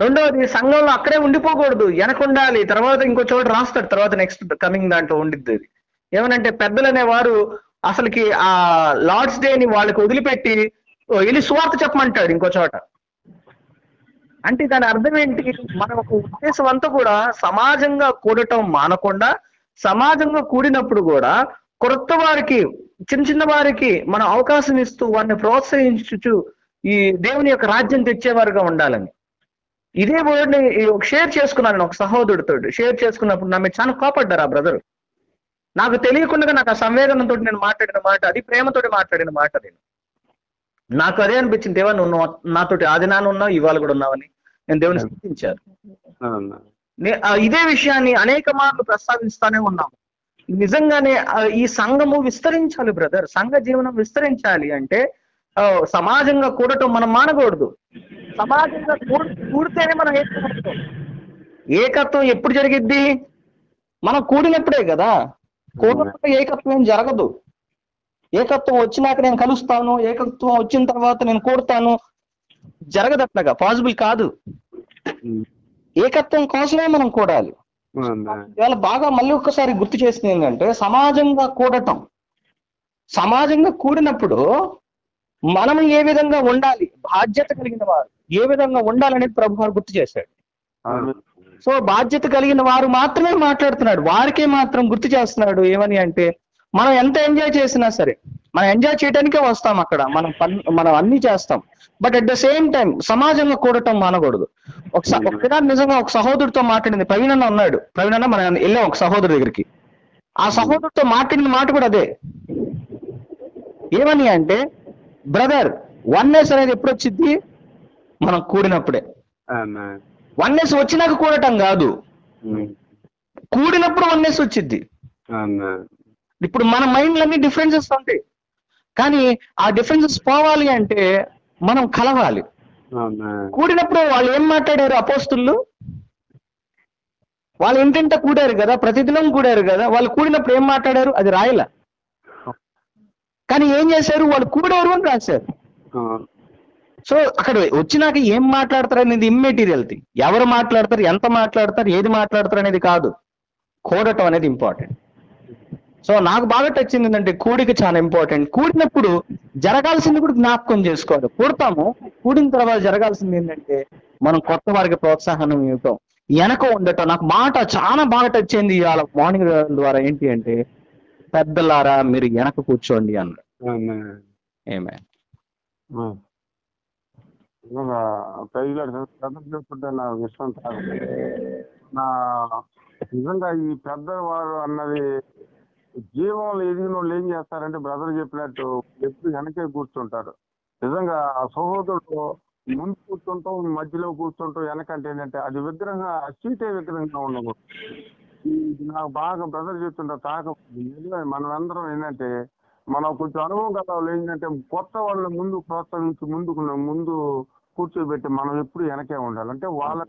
రెండవది సంఘంలో అక్కడే ఉండిపోకూడదు. వెనక ఉండాలి తర్వాత ఇంకో చోట రాస్తాడు. తర్వాత నెక్స్ట్ కమింగ్ దాంట్లో ఉండిద్ది అది. ఏమనంటే పెద్దలు అనేవారు అసలుకి ఆ లార్డ్స్ డేని వాళ్ళకి వదిలిపెట్టి "ఓ, వెళ్ళి సువార్త చెప్పమంటాడు ఇంకో చోట. అంటే దాని అర్థం ఏంటి? మన ఒక ఉద్దేశం అంతా కూడా సమాజంగా కూడటం మానకుండా సమాజంగా కూడినప్పుడు కూడా కొత్త వారికి చిన్న చిన్న వారికి మనం అవకాశం ఇస్తూ వారిని ప్రోత్సహించుచు ఈ దేవుని యొక్క రాజ్యం తెచ్చేవారుగా ఉండాలని. ఇదే వర్డ్ షేర్ చేసుకున్నాను నేను ఒక సహోదరుడితో షేర్ చేసుకున్నప్పుడు నా మీద చాలా కోపడ్డారు ఆ బ్రదర్ నాకు తెలియకుండా నాకు ఆ సంవేదనతో నేను మాట్లాడిన మాట అది ప్రేమతోటి మాట్లాడిన మాట నేను నాకు అదే అనిపించింది దేవా నువ్వు నాతోటి ఆది నాన్న ఉన్నావు ఇవాళ కూడా ఉన్నావని. నేను దేవుని ఆ ఇదే విషయాన్ని అనేక మార్లు ప్రస్తావిస్తానే ఉన్నాము నిజంగానే ఈ సంఘము విస్తరించాలి బ్రదర్. సంఘ జీవనం విస్తరించాలి అంటే సమాజంగా కూడటం మనం మానకూడదు. సమాజంగా కూడితేనే మనం ఏకత్వం. ఏకత్వం ఎప్పుడు జరిగిద్ది? మనం కూడినప్పుడే కదా. కూడినప్పుడు ఏకత్వం జరగదు. ఏకత్వం వచ్చినాక నేను కలుస్తాను ఏకత్వం వచ్చిన తర్వాత నేను కూడతాను. జరగదు అట్లాగా పాసిబుల్ కాదు. ఏకత్వం కోసమే మనం కూడాలి. ఇవాళ బాగా మళ్ళీ ఒక్కసారి గుర్తు చేసింది ఏంటంటే సమాజంగా కూడటం. సమాజంగా కూడినప్పుడు మనం ఏ విధంగా ఉండాలి బాధ్యత కలిగిన వారు ఏ విధంగా ఉండాలనేది ప్రభు వారు గుర్తు చేశాడు. సో బాధ్యత కలిగిన వారు మాత్రమే మాట్లాడుతున్నాడు. వారికే మాత్రం గుర్తు చేస్తున్నాడు ఏమని అంటే మనం ఎంత ఎంజాయ్ చేసినా సరే మనం ఎంజాయ్ చేయడానికే వస్తాం అక్కడ. మనం పన్ మనం అన్ని చేస్తాం. But at the same time సమాజంలో కూడటం మానకూడదు. ఒకసారి ఒకసారి నిజంగా ఒక సహోదరుడితో మాట్లాడింది. ప్రవీణ్ అన్న ఉన్నాడు ప్రవీణ్ అన్న మనం వెళ్ళాం ఒక సహోదరు దగ్గరికి. ఆ సహోదరుడితో మాట్లాడిన మాట కూడా అదే. ఏమని అంటే బ్రదర్ వన్నెస్ అనేది ఎప్పుడు వచ్చింది మనం కూడినప్పుడే. వన్నెస్ వచ్చినాక కూడటం కాదు. కూడినప్పుడు వన్నెస్ వచ్చింది ఇప్పుడు మన మైండ్లన్నీ డిఫరెన్సెస్ ఉంటాయి కానీ ఆ డిఫరెన్సెస్ పోవాలి అంటే మనం కలవాలి. కూడినప్పుడు వాళ్ళు ఏం మాట్లాడారు అపోస్తులు? వాళ్ళు ఇంటింట కూడారు కదా ప్రతిదినం కూడారు కదా వాళ్ళు కూడినప్పుడు ఏం మాట్లాడారు? అది రాయల? కానీ ఏం చేశారు? వాళ్ళు కూడారు అని రాశారు. సో అక్కడ వచ్చినాక ఏం మాట్లాడతారు అనేది ఇమ్మెటీరియల్టీ ఎవరు మాట్లాడతారు? ఎంత మాట్లాడతారు? ఏది మాట్లాడతారు అనేది కాదు. కూడటం అనేది ఇంపార్టెంట్ సో నాకు బాగా టచ్ ఏంటంటే కూడిక చాలా ఇంపార్టెంట్ కూడినప్పుడు జరగాల్సింది కూడా జ్ఞాపకం చేసుకోవాలి. కూడతాము కూడిన తర్వాత జరగాల్సింది ఏంటంటే మనం కొత్త వారికి ప్రోత్సాహం ఇవ్వటం. వెనక ఉండటం. నాకు మాట చాలా బాగా టచ్ అయింది ఇవాళ మార్నింగ్ ద్వారా ఏంటి అంటే పెద్దలారా మీరు వెనక కూర్చోండి ఆమేన్ ఏమే విషయం నా నిజంగా ఈ పెద్దవారు అన్నది జీవంలో ఎదిగిన వాళ్ళు ఏం చేస్తారంటే బ్రదర్ చెప్పినట్టు ఎప్పుడు వెనకే కూర్చుంటారు. నిజంగా ఆ సహోదరుడు ముందు కూర్చుంటాం మధ్యలో కూర్చుంటాం వెనకంటే ఏంటంటే అది విగ్రహంగా సీటే విగ్రహంగా ఉండకూడదు. నాకు బాగా బ్రదర్ చెప్తుంటారు కాకపోతే మనం అందరం ఏంటంటే మనం కొంచెం అనుభవం గల వాళ్ళు ఏంటంటే కొత్త వాళ్ళని ముందు ప్రోత్సహించి ముందుకు ముందు కూర్చోబెట్టి మనం ఎప్పుడు వెనకే ఉండాలి. అంటే వాళ్ళ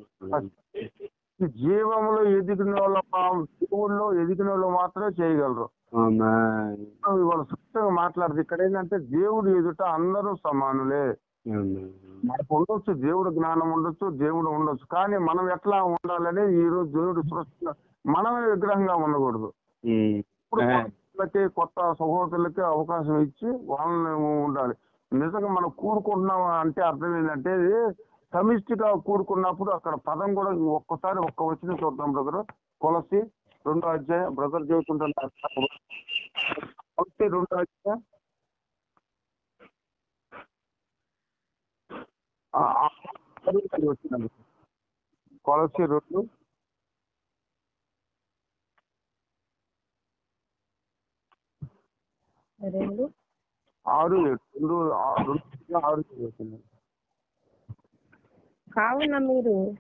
జీవంలో ఎదిగిన వాళ్ళ దేవుళ్ళు ఎదిగిన వాళ్ళు మాత్రమే చేయగలరు. ఇవాళ స్పష్టంగా మాట్లాడదు ఇక్కడ ఏంటంటే దేవుడు ఎదుట అందరూ సమానులే. మనకు ఉండొచ్చు దేవుడు జ్ఞానం ఉండొచ్చు దేవుడు ఉండొచ్చు. కానీ మనం ఎట్లా ఉండాలని ఈ రోజు దేవుడు సృష్టి మనమే విగ్రహంగా ఉండకూడదు. ఇప్పుడు కొత్త సహోదరులకి అవకాశం ఇచ్చి వాళ్ళని ఉండాలి. నిజంగా మనం కూడుకుంటున్నాం అంటే అర్థం ఏంటంటే సమిష్టిగా కూడుకున్నప్పుడు అక్కడ పదం కూడా ఒక్కసారి ఒక్క వచ్చిన చూద్దాం బ్రదర్. కొలసి రెండో అధ్యాయం. బ్రదర్ చెబుతుంటారు కొలసి రెండో అధ్యాయం. వచ్చిందండి కొలసి రెండు. ఆరు ఏడు రెండు రెండు ఆరు ఏడు వచ్చింది కావున మీరు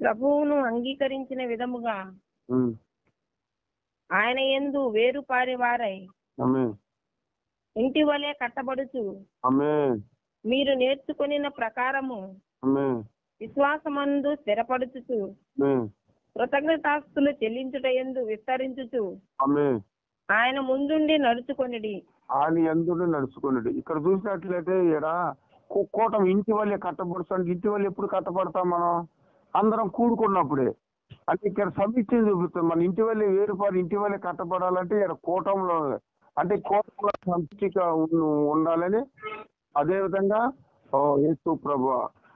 ప్రభువును అంగీకరించిన విధముగా. ఆయన ఎందు వారై ఆమె ఇంటి వలె కట్టబడుచు. మీరు నేర్చుకొనిన ప్రకారము విశ్వాసమందు స్థిరపడుచుచు. కృతజ్ఞతాస్తులు చెల్లించుట ఎందు విస్తరించుచు. ఆయన ముందుండి నడుచుకొనిడి. ఆయన ఎందుకు నడుచుకున్నాడు ఇక్కడ చూసినట్లయితే ఇక్కడ కూటమి ఇంటి వల్లే కట్టబడుతుంది ఇంటి వల్ల ఎప్పుడు కట్టబడతాం మనం? అందరం కూడుకున్నప్పుడే. అంటే ఇక్కడ సమీక్ష చూపిస్తాం. మన ఇంటి వల్లే వేరుపాటు ఇంటి వల్లే కట్టబడాలంటే ఇక్కడ కూటంలో అంటే కూటంలో సమిష్టిగా ఉండాలని అదే విధంగా ఓ యేసు ప్రభు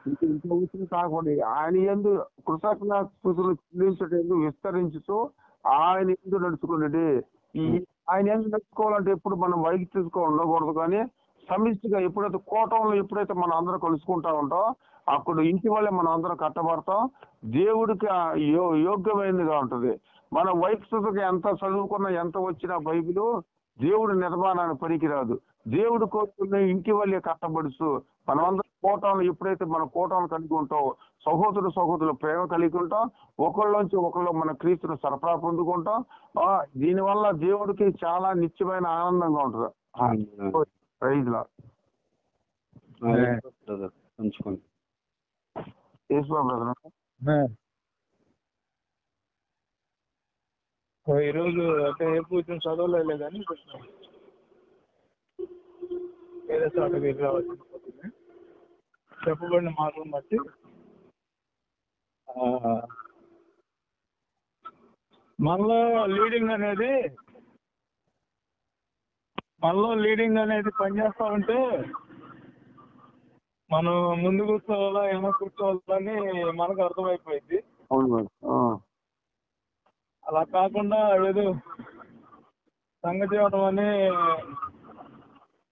ఇంటి కాకుండా ఆయన ఎందు కృతజ్ఞతలు చెల్లించటం విస్తరించుతూ ఆయన ఎందు నడుచుకున్నది. ఈ ఆయన ఎందు నడుచుకోవాలంటే ఎప్పుడు మనం వైకి తీసుకో ఉండకూడదు కానీ సమిష్టిగా ఎప్పుడైతే కోటంలో ఎప్పుడైతే మనం అందరం కలుసుకుంటా ఉంటాం అప్పుడు ఇంటి వల్లే మనం అందరం కట్టబడతాం. దేవుడికి యో- యోగ్యమైనదిగా ఉంటది. మన వైపుకి ఎంత చదువుకున్నా ఎంత వచ్చినా బైబిలు దేవుడి నిర్మాణానికి పనికిరాదు. దేవుడు కోరుకున్న ఇంటి వల్లే కట్టబడుచు మనమందరం కోటంలో ఎప్పుడైతే మన కోటంలో కలిగి ఉంటాం సహోదరు సహోదరులు ప్రేమ కలిగి ఉంటాం. ఒకళ్ళలోంచి ఒకళ్ళు మన క్రీస్తును సరఫరా పొందుకుంటాం. ఆ, దీనివల్ల దేవుడికి చాలా నిత్యమైన ఆనందంగా ఉంటుంది. ఆమేన్. ప్రైజ్ లా అదే. బ్రదర్ పంచుకోండి యేసు బ్రదర్. ఈ రోజు అంటే ఏ పూజను చదవలేదు కానీ కొంచెం వేరే చోట వెళ్ళి రావాల్సి ఉంటుంది చెప్పబడిన మాటలను బట్టి ఆ, మనలో లీడింగ్ అనేది మనలో లీడింగ్ అనేది పనిచేస్తా ఉంటే మనం ముందు కూర్చోవాలా ఏమో కూర్చోవాలని మనకు అర్థమైపోయింది. అలా కాకుండా ఏదో జీవనం అని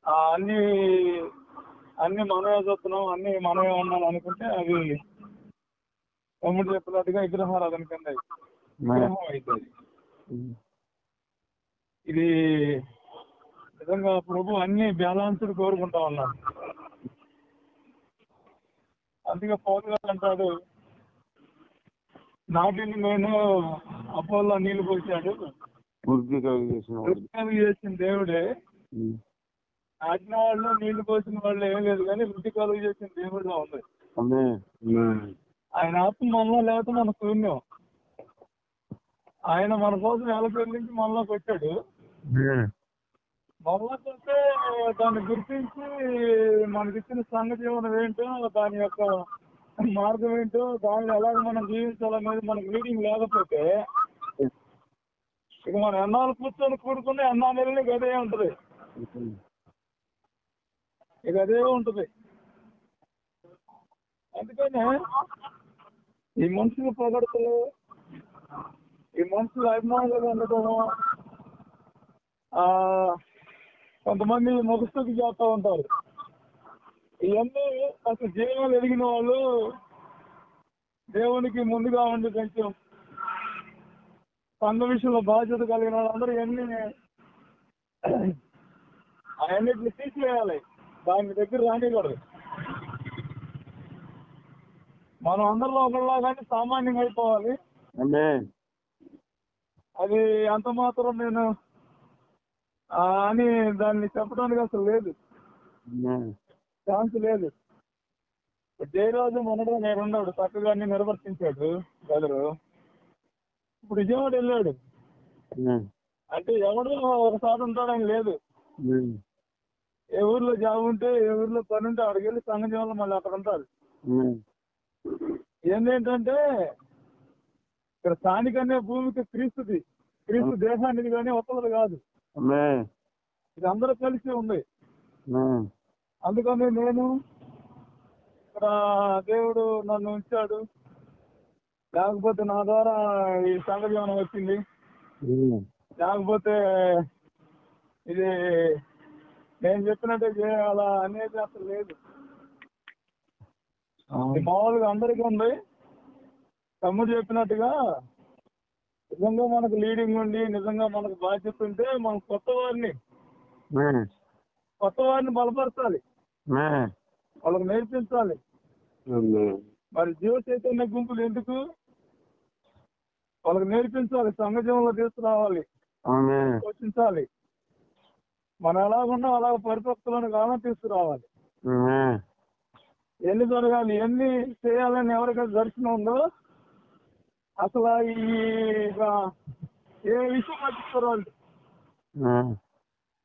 ఆ అన్ని అన్ని మనమే చూస్తున్నాం అన్ని మనమే ఉన్నాం అనుకుంటే అవి తమ్ముడు చెప్పినట్టుగా విగ్రహారాధన కింద విగ్రహం అవుతుంది. ఇది నిజంగా ప్రభు అన్ని బ్యాలెన్స్డ్ కోరుకుంటా ఉన్నాడు. అందుకే పౌరు గారు అంటాడు నాటిని నేను అపోలో నీళ్ళు పోసాడు. వృద్ధి కలుగు చేసిన దేవుడే. నాటిన వాళ్ళు నీళ్ళు పోసిన వాళ్ళు ఏం లేదు కానీ వృద్ధి కలుగు చేసిన దేవుడిలో ఉంది ఆయన ఆత్మ మనలో లేకపోతే మన శూన్యం. ఆయన మన కోసం ఎలపేరు నుంచి మనలోకి వచ్చాడు? మమ్మల్ని అంటే దాన్ని గుర్తించి మనకిచ్చిన సంఘ జీవనం ఏంటో దాని యొక్క మార్గం ఏంటో దాన్ని ఎలాగ మనం జీవించాలనేది మనకు రీడింగ్ లేకపోతే ఇక మనం ఎన్నాళ్ళు కూర్చొని కూడుకుని ఎన్నాళ్ళు వెళ్ళి ఇక అదే ఉంటది. ఇక అదే ఉంటది. అందుకనే ఈ మనుషులు పొగడతలు ఈ మనుషులు అభిమానులుగా ఉండటము ఆ కొంతమంది ముఖస్థుతి చేస్తూ ఉంటారు. ఇవన్నీ అసలు జీవనాలు ఎదిగిన వాళ్ళు దేవునికి ముందుగా ఉండి కొంచెం సంఘ విషయంలో బాధ్యత కలిగిన వాళ్ళందరూ ఇవన్నీ అవన్నిటిని తీసివేయాలి. దాని దగ్గర రానికూడదు మనం అందరిలో ఒకళ్ళలాగానే సామాన్యంగా అయిపోవాలి. అది అంత మాత్రం నేను అని దాన్ని చెప్పడానికి అసలు లేదు. ఛాన్స్ లేదు జయరాజు మొన్నటి నేను ఉన్నాడు చక్కగా అన్ని నిర్వర్తించాడు బ్రదరు ఇప్పుడు విజయవాడ వెళ్ళాడు. అంటే ఎవడు ఒకసారి ఉంటాడని లేదు. ఏ ఊర్లో జాబ్ ఉంటే ఏ ఊర్లో పని ఉంటే అక్కడికి వెళ్ళి సంఘ జీవనంలో మళ్ళీ అక్కడ ఉంటారు. ఏంటంటే ఇక్కడ స్థానిక అనే భూమికి క్రీస్తుది క్రీస్తు దేశానికి కానీ ఒక్కలది కాదు. ఇది అందరూ కలిసి ఉంది. అందుకని నేను ఇక్కడ దేవుడు నన్ను ఉంచాడు. లేకపోతే నా ద్వారా ఈ సంఘ జీవనం వచ్చింది. లేకపోతే ఇది నేను చెప్పినట్టే చేయాలా అనేది అసలు లేదు. మామూలుగా అందరికీ ఉంది. తమ్ముడు చెప్పినట్టుగా నిజంగా మనకు లీడింగ్ ఉండి నిజంగా మనకు బాధ్యత ఉంటే మనం కొత్త వారిని. కొత్త వారిని బలపరచాలి. వాళ్ళకి నేర్పించాలి మరి జీవ చైతన్య గుంపులు ఎందుకు వాళ్ళకి నేర్పించాలి సంఘ జీవనంలో తీసుకురావాలి. పోషించాలి మనం ఎలాగున్నా అలాగ పరిపక్తులను కాలం తీసుకురావాలి. ఎన్ని జరగాలి ఎన్ని చేయాలని ఎవరికైతే దర్శనం ఉందో అసలు ఈ ఏ విషయం పట్టిస్తారు వాళ్ళు.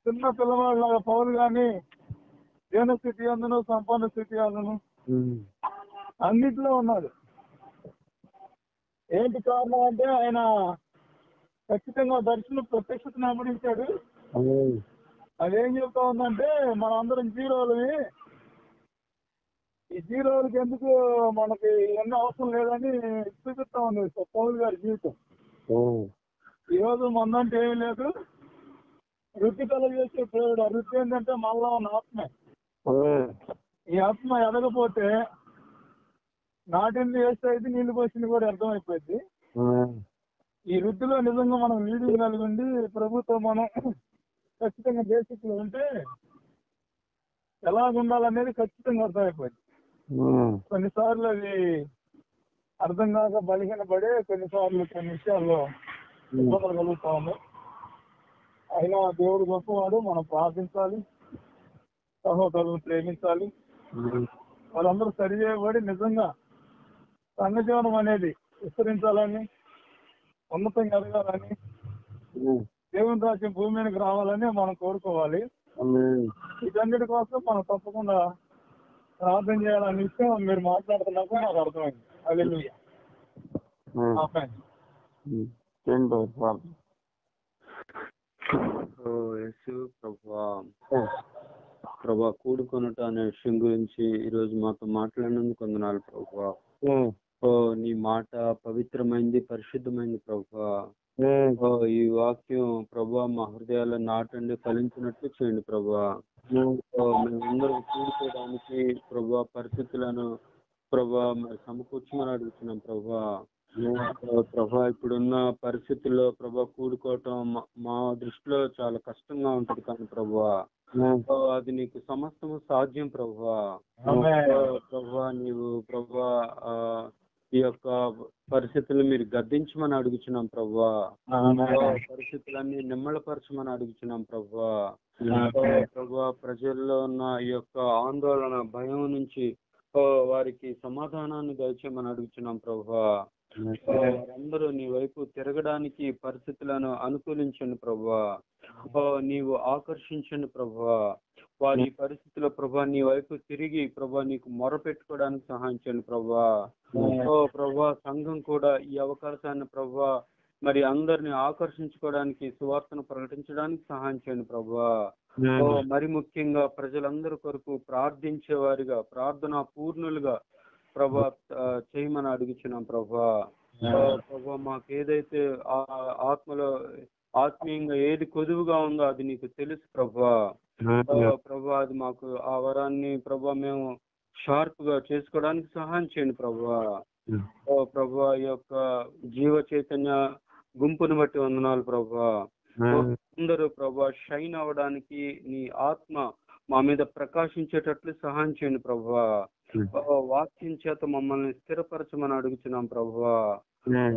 చిన్న పిల్లవాళ్ళ పౌరులు కానీ దీన స్థితి అందును సంపన్న స్థితి అందును. అన్నిట్లో ఉన్నాడు ఏంటి కారణం అంటే ఆయన ఖచ్చితంగా దర్శనం ప్రత్యక్షతను అమరించాడు. అదేం చెప్తా ఉందంటే మన అందరం జీరోలవి ఈ జీరోలకి ఎందుకు మనకి ఇవన్నీ అవసరం లేదని చూపిస్తా ఉంది పౌల్ గారి జీవితం. ఈ రోజు మందంటే ఏమీ లేదు వృత్తి కలగజేసే దేవుడు ఆ వృత్తి ఏంటంటే మనలో ఉన్న ఆత్మే. ఈ ఆత్మ ఎదగపోతే నాటింది వేస్తే అయితే నీళ్ళు పోసింది కూడా అర్థమైపోయింది. ఈ వృత్తిలో నిజంగా మనం లీడింగ్ కలిగి ఉండి ప్రభుత్వం మనం ఖచ్చితంగా బేసిక్లో ఉంటే ఎలా ఉండాలనేది ఖచ్చితంగా అర్థమైపోయింది. కొన్నిసార్లు అది అర్థం కాక బలహీన పడే కొన్నిసార్లు కొన్ని విషయాల్లో ఇబ్బందులు కలుగుతా అయినా దేవుడు గొప్పవాడు మనం ప్రార్థించాలి సహోదరులను ప్రేమించాలి. వాళ్ళందరూ సరి చేయబడి నిజంగా సంఘ జీవనం అనేది విస్తరించాలని ఉన్నతంగా ఎదగాలని. దేవుని రాజ్యం భూమి మీదకి రావాలని మనం కోరుకోవాలి. వీటన్నిటి కోసం మనం తప్పకుండా ప్రార్థన చేయాలనే విషయం మీరు మాట్లాడుతున్నప్పుడు నాకు అర్థమైంది. అది ప్రభా. కూడుకొనుట అనే విషయం గురించి ఈ రోజు మాతో మాట్లాడినందుకు వందనాలు ప్రభా. ఓ నీ మాట పవిత్రమైంది పరిశుద్ధమైంది ప్రభా. ఓ ఈ వాక్యం ప్రభా మా హృదయాల్లో నాటండి ఫలించినట్లు చేయండి ప్రభా. మేమందరం కూడుకోవడానికి ప్రభా పరిస్థితులను ప్రభా మరి సమకూర్చమని అడుగుతున్నాం ప్రభా. ప్రభా ఇప్పుడున్న పరిస్థితుల్లో ప్రభా కూడుకోవటం మా- దృష్టిలో చాలా కష్టంగా ఉంటది కానీ ప్రభా. అది నీకు సమస్తము సాధ్యం ప్రభా. ప్రభా నీవు ప్రభా ఈ యొక్క పరిస్థితులు మీరు గద్దించమని అడుగుచున్నాం. ఓ, పరిస్థితులన్నీ నిమ్మలపరచమని అడుగుచున్నాం ప్రభా ఓ, ఆమేన్. ప్రభా ప్రజల్లో ఉన్న ఈ యొక్క ఆందోళన భయం నుంచి వారికి సమాధానాన్ని దయచేయమని అడుగుచున్నాం ప్రభా వారందరూ నీ వైపు తిరగడానికి పరిస్థితులను అనుకూలించండి ప్రభా. ఓ, నీవు ఆకర్షించండి ప్రభా. వారి ఈ పరిస్థితుల్లో ప్రభా నీ వైపు తిరిగి ప్రభా నీకు మొర పెట్టుకోవడానికి సహాయం చేయండి ప్రభా. ఓ ప్రభా సంఘం కూడా ఈ అవకాశాన్ని ప్రభా మరి అందరిని ఆకర్షించుకోవడానికి సువార్తను ప్రకటించడానికి సహాయం చేయండి ప్రభా. ఓ మరి ముఖ్యంగా ప్రజలందరి కొరకు ప్రార్థించే వారిగా ప్రార్థనా పూర్ణులుగా ప్రభా చేయమని అడుగుచున్నాం ప్రభా. ప్రభా మాకు ఏదైతే ఆ ఆత్మలో ఆత్మీయంగా ఏది కొదువుగా ఉందో అది నీకు తెలుసు ప్రభా. ప్రభా అది మాకు ఆ వరాన్ని ప్రభా మేము షార్ప్గా చేసుకోవడానికి సహాయం చేయండి ప్రభా. ప్రభా ఈ యొక్క జీవ చైతన్య గుంపును బట్టి వందనాలు ప్రభా. అందరూ ప్రభా షైన్ అవడానికి నీ ఆత్మ మా మీద ప్రకాశించేటట్లు సహాయం చేయండి ప్రభా. వాక్యం చేత మమ్మల్ని స్థిరపరచమని అడుగుతున్నాం ప్రభా.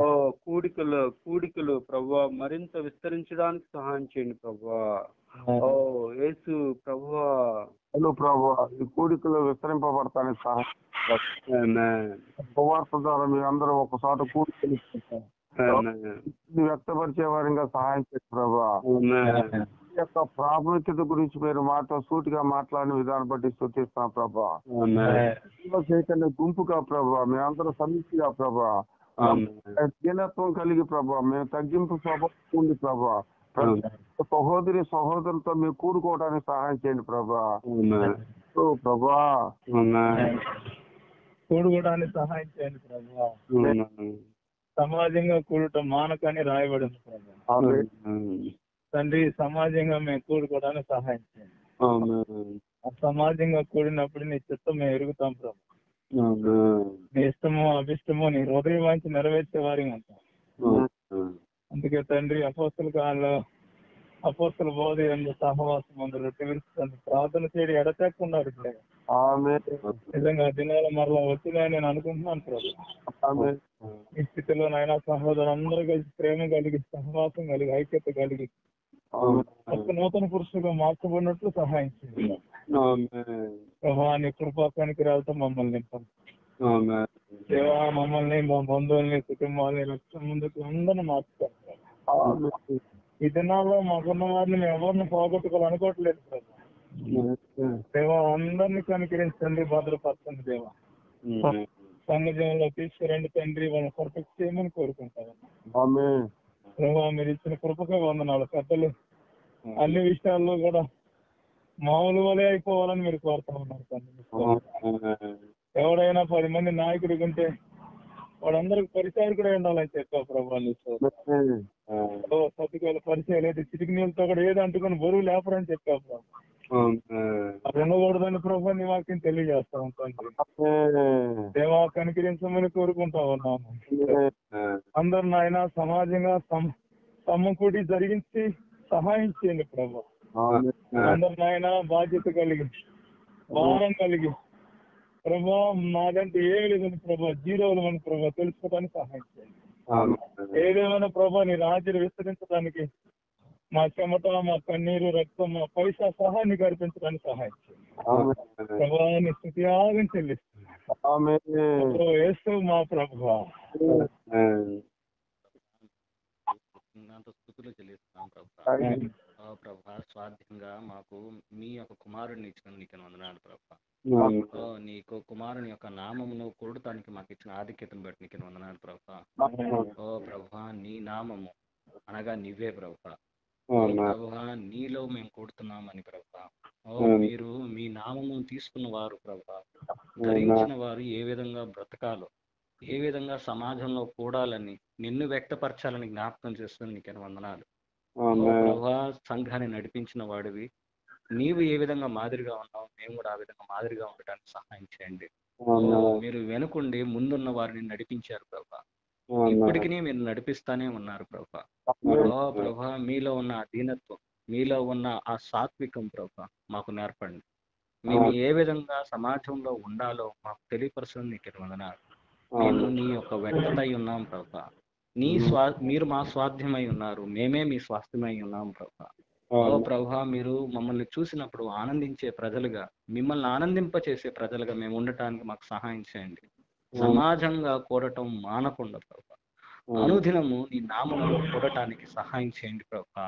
ఓ కూడికలు కూడికలు ప్రభా మరింత విస్తరించడానికి సహాయం చేయండి ప్రభా. ఓ యేసు ప్రభా. హలో ప్రభు ఈ కూడికలు విస్తరింపబడతానికి సహాయం. సువార్త ద్వారా మీరు అందరూ ఒకసారి కూడికలు. వ్యక్తపరిచే వారిగా సహాయం చేయండి ప్రభా. ఆమేన్. ఈ యొక్క ప్రాముఖ్యత గురించి మీరు మాతో సూటిగా మాట్లాడిన విధానం బట్టి సూచిస్తాం ప్రభా. చైతన్య గుంపుగా ప్రభా మేమందరూ సమిష్టిగా ప్రభా. దీనత్వం కలిగి ప్రభా మేము తగ్గింపు స్వభావం ఉంది ప్రభా. సహోదరి సహోదరులతో మేము కూడుకోవడానికి సహాయం చేయండి ప్రభా. ప్రభా. కూడుకోవడానికి సహాయం చేయండి ప్రభా. సమాజంగా కూడటం మానకని రాయబడింది ప్రభా. తండ్రి సమాజంగా మేము కూడుకోవడానికి సహాయం చేయండి. ఆ సమాజంగా కూడినప్పుడు నీ చిత్తం మేము ఎరుగుతాం ప్రభా. నీ ఇష్టమో అభిష్టమో నీ హృదయం వాంచి నెరవేర్చే వారిగా ఉంటాం. అందుకే తండ్రి అపోస్తుల కాలంలో అపోస్తుల బోధ సహవాసం అందు రొట్టె విరుస్తుంది ప్రార్థన చేయడం ఎడతెక్కున్నారు ఇప్పుడు. నిజంగా దినాలు మరలా వచ్చినాయని నేను అనుకుంటున్నాను ప్రభు. ఈ స్థితిలో నాయన సహోదరులందరూ కలిసి ప్రేమ కలిగి సహవాసం కలిగి ఐక్యత కలిగి నూతన పురుషులుగా మార్చబడినట్లు సహాయం చేయండి ఆమేన్. ప్రభా నీ కృపా కనికరాలతో మమ్మల్ని. దేవా మమ్మల్ని మా బంధువుల్ని కుటుంబాలని రక్షణ ముందుకు అందరిని ఆమేన్. ఈ దినాల్లో మాకున్న వారిని మేము ఎవరిని పోగొట్టుకోవాలనుకోవట్లేదు దేవా అందరినీ కనికరించండి భద్రపరచండి దేవా. సంఘజంలో తీసుకురండి తండ్రి వాళ్ళని పర్ఫెక్ట్ చేయమని కోరుకుంటాను ఆమేన్. ప్రభా మీరు ఇచ్చిన కృపగా వందనాలు పెద్దలు అన్ని విషయాల్లో కూడా మామూలు వలే అయిపోవాలని మీరు కోరుతా ఉన్నారు. ఎవడైనా పది మంది నాయకుడు ఉంటే వాడందరికి పరిచయం కూడా ఉండాలని చెప్పావు ప్రభా నీ స్తోత్రం. ఆమేన్. ఓ సతికాల పరిచయం లేదు చిటికి నీళ్ళతో కూడా ఏది అంటుకొని బరువు లేపరని చెప్పావు ప్రభా ఆమేన్. అది ఉండకూడదని ప్రభా నీ వాక్యం తెలియజేస్తా ఉంటాను. దేవా కనికరించమని కోరుకుంటా ఉన్నాము. అందరు నాయన సమాజంగా సమ- సమకూడి జరిగించి సహాయం చేయండి ప్రభా ఆమేన్. అందరు నాయన బాధ్యత కలిగి భారం కలిగి ప్రభా నాదంటే ఏమి లేదని ప్రభా జీరోలు అని ప్రభా తెలుసుకోవడానికి సహాయం చేయండి ఆమేన్. ఏదేమైనా ప్రభా నీ రాజ్యం విస్తరించడానికి మా చెమట మా కన్నీరు రక్తం మా పైసా సహా నీకు అర్పించడానికి సహాయం చేయండి. ఆమేన్. ప్రభా నీ స్థుతి ఆగం చెల్లిస్తుంది ఆమేన్. వేస్తూ మా ప్రభా స్థుతులు చెల్లిస్తున్నాం ప్రభా స్వాధ్యంగా మాకు మీ యొక్క కుమారుడిని ఇచ్చిన నీకు వందనాలు ప్రభా నీకు కుమారుని యొక్క నామమును కొరడటానికి మాకు ఇచ్చిన ఆధిక్యతను బట్టి నీకు వందనాలు ప్రభా ఓ ప్రభా నీ నామము అనగా నీవే ప్రభా. ప్రభా నీలో మేము కొడుతున్నామని ప్రభా. మీరు మీ నామము తీసుకున్న వారు ప్రభా ధరించిన వారు ఏ విధంగా బ్రతకాలో ఏ విధంగా సమాజంలో కూడాలని నిన్ను వ్యక్తపరచాలని జ్ఞాపకం చేస్తుంది నీకు వందనాలు. ప్రభా సంఘాన్ని నడిపించిన వాడివి నీవు ఏ విధంగా మాదిరిగా ఉన్నావు మేము కూడా ఆ విధంగా మాదిరిగా ఉండటానికి సహాయం చేయండి. మీరు వెనుకుండి ముందున్న వారిని నడిపించారు ప్రభా ఇప్పటికీ మీరు నడిపిస్తానే ఉన్నారు ప్రభా. ఓ ప్రభా మీలో ఉన్న ఆ దీనత్వం మీలో ఉన్న ఆ సాత్వికం ప్రభా మాకు నేర్పండి. మేము ఏ విధంగా సమాజంలో ఉండాలో మాకు తెలియపరచడం నీకు వందనాలు. మేము నీ యొక్క వెంటై ఉన్నాం ప్రభా. నీ స్వా మీరు మా స్వాధ్యమై ఉన్నారు. మేమే మీ స్వాస్థ్యమై ఉన్నాం ప్రభా. ఓ ప్రభా మీరు మమ్మల్ని చూసినప్పుడు ఆనందించే ప్రజలుగా మిమ్మల్ని ఆనందింపచేసే ప్రజలుగా మేము ఉండటానికి మాకు సహాయం చేయండి. సమాజంగా కూడటం మానకుండా ప్రభా. అనుదినము నీ నామములో కూడటానికి సహాయం చేయండి ప్రభా.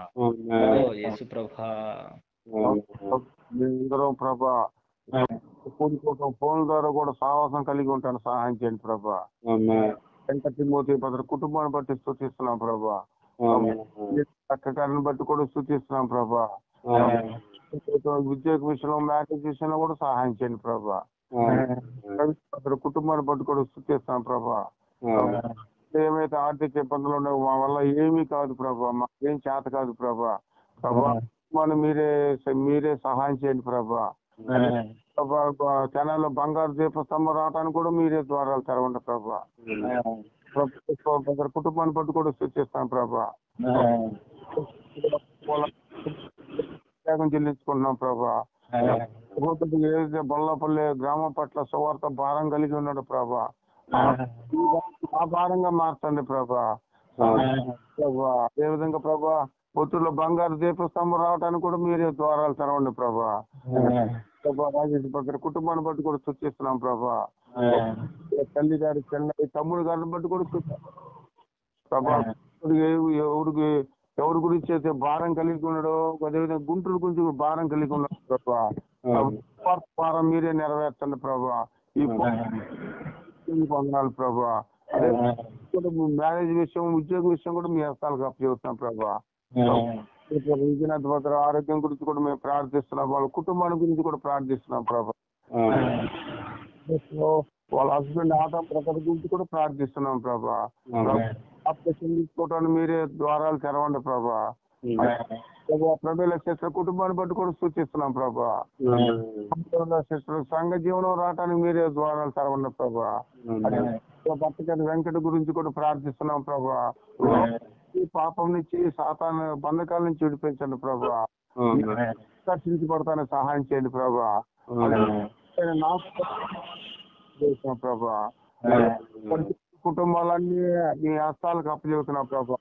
ఓ యేసు ప్రభా. మేమందరం ప్రభా కూడుకోవటం ఫోన్ ద్వారా కూడా సావాసం కలిగి ఉంటాను. సహాయం చేయండి ప్రభా. వెంకట తిమోతి భద్ర కుటుంబాన్ని బట్టి స్థుతిస్తున్నాం ప్రభా. చక్కగారిని బట్టి కూడా స్థుతిస్తున్నాం ప్రభా. ఉద్యోగ విషయంలో మ్యారేజ్ విషయంలో కూడా సహాయం చేయండి ప్రభా. భద్ర కుటుంబాన్ని బట్టి కూడా స్థుతిస్తున్నాం ప్రభా. ఏమైతే ఆర్థిక ఇబ్బందులు ఉన్నాయో మా వల్ల ఏమీ కాదు ప్రభా. మాకేం చేత కాదు ప్రభా. ప్రభా మీరే మీరే సహాయం చేయండి ప్రభా. కెనాల్లో బంగారు దీప స్తంభం రావడానికి కూడా మీరే ద్వారాలు తెరవండి ప్రభా. కుటుంబాన్ని బట్టి కూడా సూచిస్తాం ప్రభా. చెల్లించుకుంటున్నాం ప్రభా. ఏదైతే బొల్లపల్లి గ్రామం పట్ల సువార్త భారం కలిగి ఉన్నాడు ప్రభా. ఆ భారంగా మార్చండి ప్రభా. ప్రభా అదే విధంగా ప్రభా? పొత్తుల్లో బంగారు దీప స్తంభం రావడానికి కూడా మీరే ద్వారాలు తెరవండి ప్రభా. ప్రభా రాజేష్ భద్ర కుటుంబాన్ని బట్టి కూడా సూచిస్తున్నాం ప్రభా. తల్లి గారి చెన్నై తమ్ముడు గారిని బట్టి కూడా ప్రభా ఎవరికి ఎవరి గురించి అయితే భారం కలిగి ఉన్నాడో అదేవిధంగా గుంటూరు గురించి భారం కలిగి ఉన్నాడు ప్రభా. భారం మీరే నెరవేర్చండి ప్రభా. ఈ పొందాలి ప్రభా. మ్యారేజ్ విషయం ఉద్యోగ విషయం కూడా మీ హస్తాలకు అప్పచెబుతున్నాం ప్రభా. విజయనాథ్ భద్ర ఆరోగ్యం గురించి కూడా మేము ప్రార్థిస్తున్నాం. వాళ్ళ కుటుంబాల గురించి కూడా ప్రార్థిస్తున్నాం ప్రభా. వాళ్ళ హస్బెండ్ ఆటో ప్రకటన గురించి కూడా ప్రార్థిస్తున్నాం ప్రభా. ఆపరేషన్ తీసుకోవడానికి మీరే ద్వారాలు తెరవండి ప్రభా. ప్రభా శస్త్ర కుటుంబాన్ని బట్టి కూడా సూచిస్తున్నాం ప్రభా. శస్త్ర సంఘ జీవనం రావడానికి మీరే ద్వారాలు తెరవండి ప్రభా. వెంకట గురించి కూడా ప్రార్థిస్తున్నాం ప్రభా. ఈ పాపం నుంచి సాతాన బంధకాల నుంచి విడిపించండి ప్రభా. రక్షించబడతానికి సహాయం చేయండి ప్రభా. నాకు ప్రభా. కుటుంబాలన్నీ మీ హస్తాలకు అప్పచెబుతున్నా ప్రభా.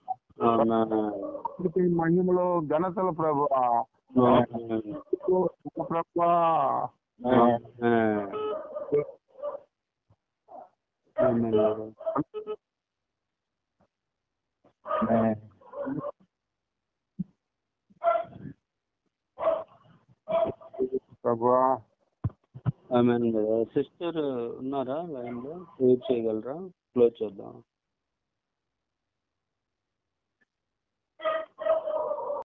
మహిమలో ఘనతల ప్రభా. ప్రభా. ప్రభా. సిస్టర్ ఉన్నారా లైన్లో క్లియర్ చేయగలరా? క్లోజ్ చేద్దాం.